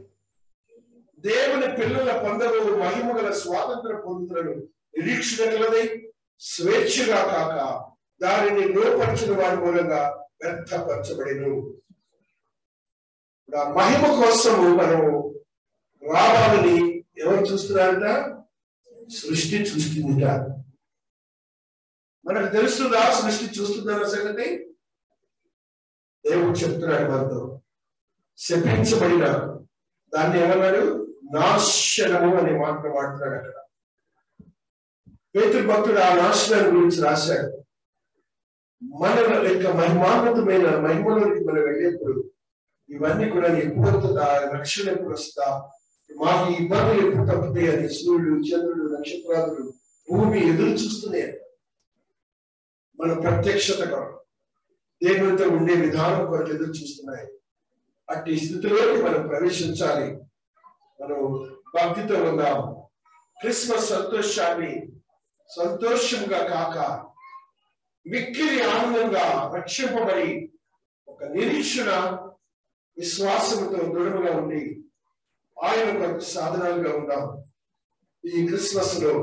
A: దేవుని పిల్లల పొందలు మహిమ గల స్వాతంత్ర పొందుతులను నిరీక్షణ కలదై స్వేచ్ఛగా కాక దానిని లోపరిచిన వారి మూలంగా వ్యర్థపరచబడిను. మహిమ కోసము మనము రావాలని ఎవరు చూస్తున్నారంట? సృష్టి చూస్తుందిట మనకు తెలుస్తుందా సృష్టి చూస్తుందన్న సంగతి దేవుడు చెప్తున్నాడు మనతో. శపించబడిన దాన్ని ఏమన్నాడు? నాశనము అనే మాట వాడుతున్నాడు అక్కడ. పేతురు భక్తుడు ఆ నాశనాన్ని గురించి రాశాడు. మన యొక్క మహిమాన్వితమైన మహిమలోకి మనం వెళ్ళేప్పుడు ఇవన్నీ కూడా ఎప్పుడు వస్తుందా రక్షణ ఎప్పుడు వస్తా మాకు ఇబ్బందులు ఎప్పుడు తప్పుతాయి అని సూర్యుడు చంద్రుడు నక్షత్రాదులు. భూమి ఎదురు చూస్తున్నాయి మన ప్రత్యక్షత కొరకు దేవునితో ఉండే విధానం కొరకు ఎదురు చూస్తున్నాయి. అట్టి స్థితిలోకి మనం ప్రవేశించాలి. మనం భక్తితో ఉందాం క్రిస్మస్ సంతోషాన్ని సంతోషంగా కాక మిక్కిలి ఆనందంగా రక్షింపబడి ఒక నిరీక్షణ విశ్వాసంతో దృఢంగా ఉండి ఆయన కొరకు సాధనాలుగా ఉందాం ఈ క్రిస్మస్లో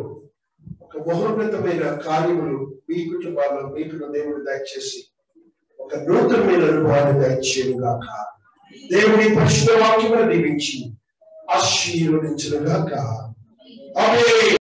A: ఒక మహోన్నతమైన కార్యములు మీ కుటుంబాల్లో మీకు దేవుడు దయచేసి ఒక నూతనమైన అనుభవాన్ని దయచేయను గాక దేవుని పరిశుద్ధ వాక్యమును దీవించి ఆశీర్వదించును గాక ఆమేన్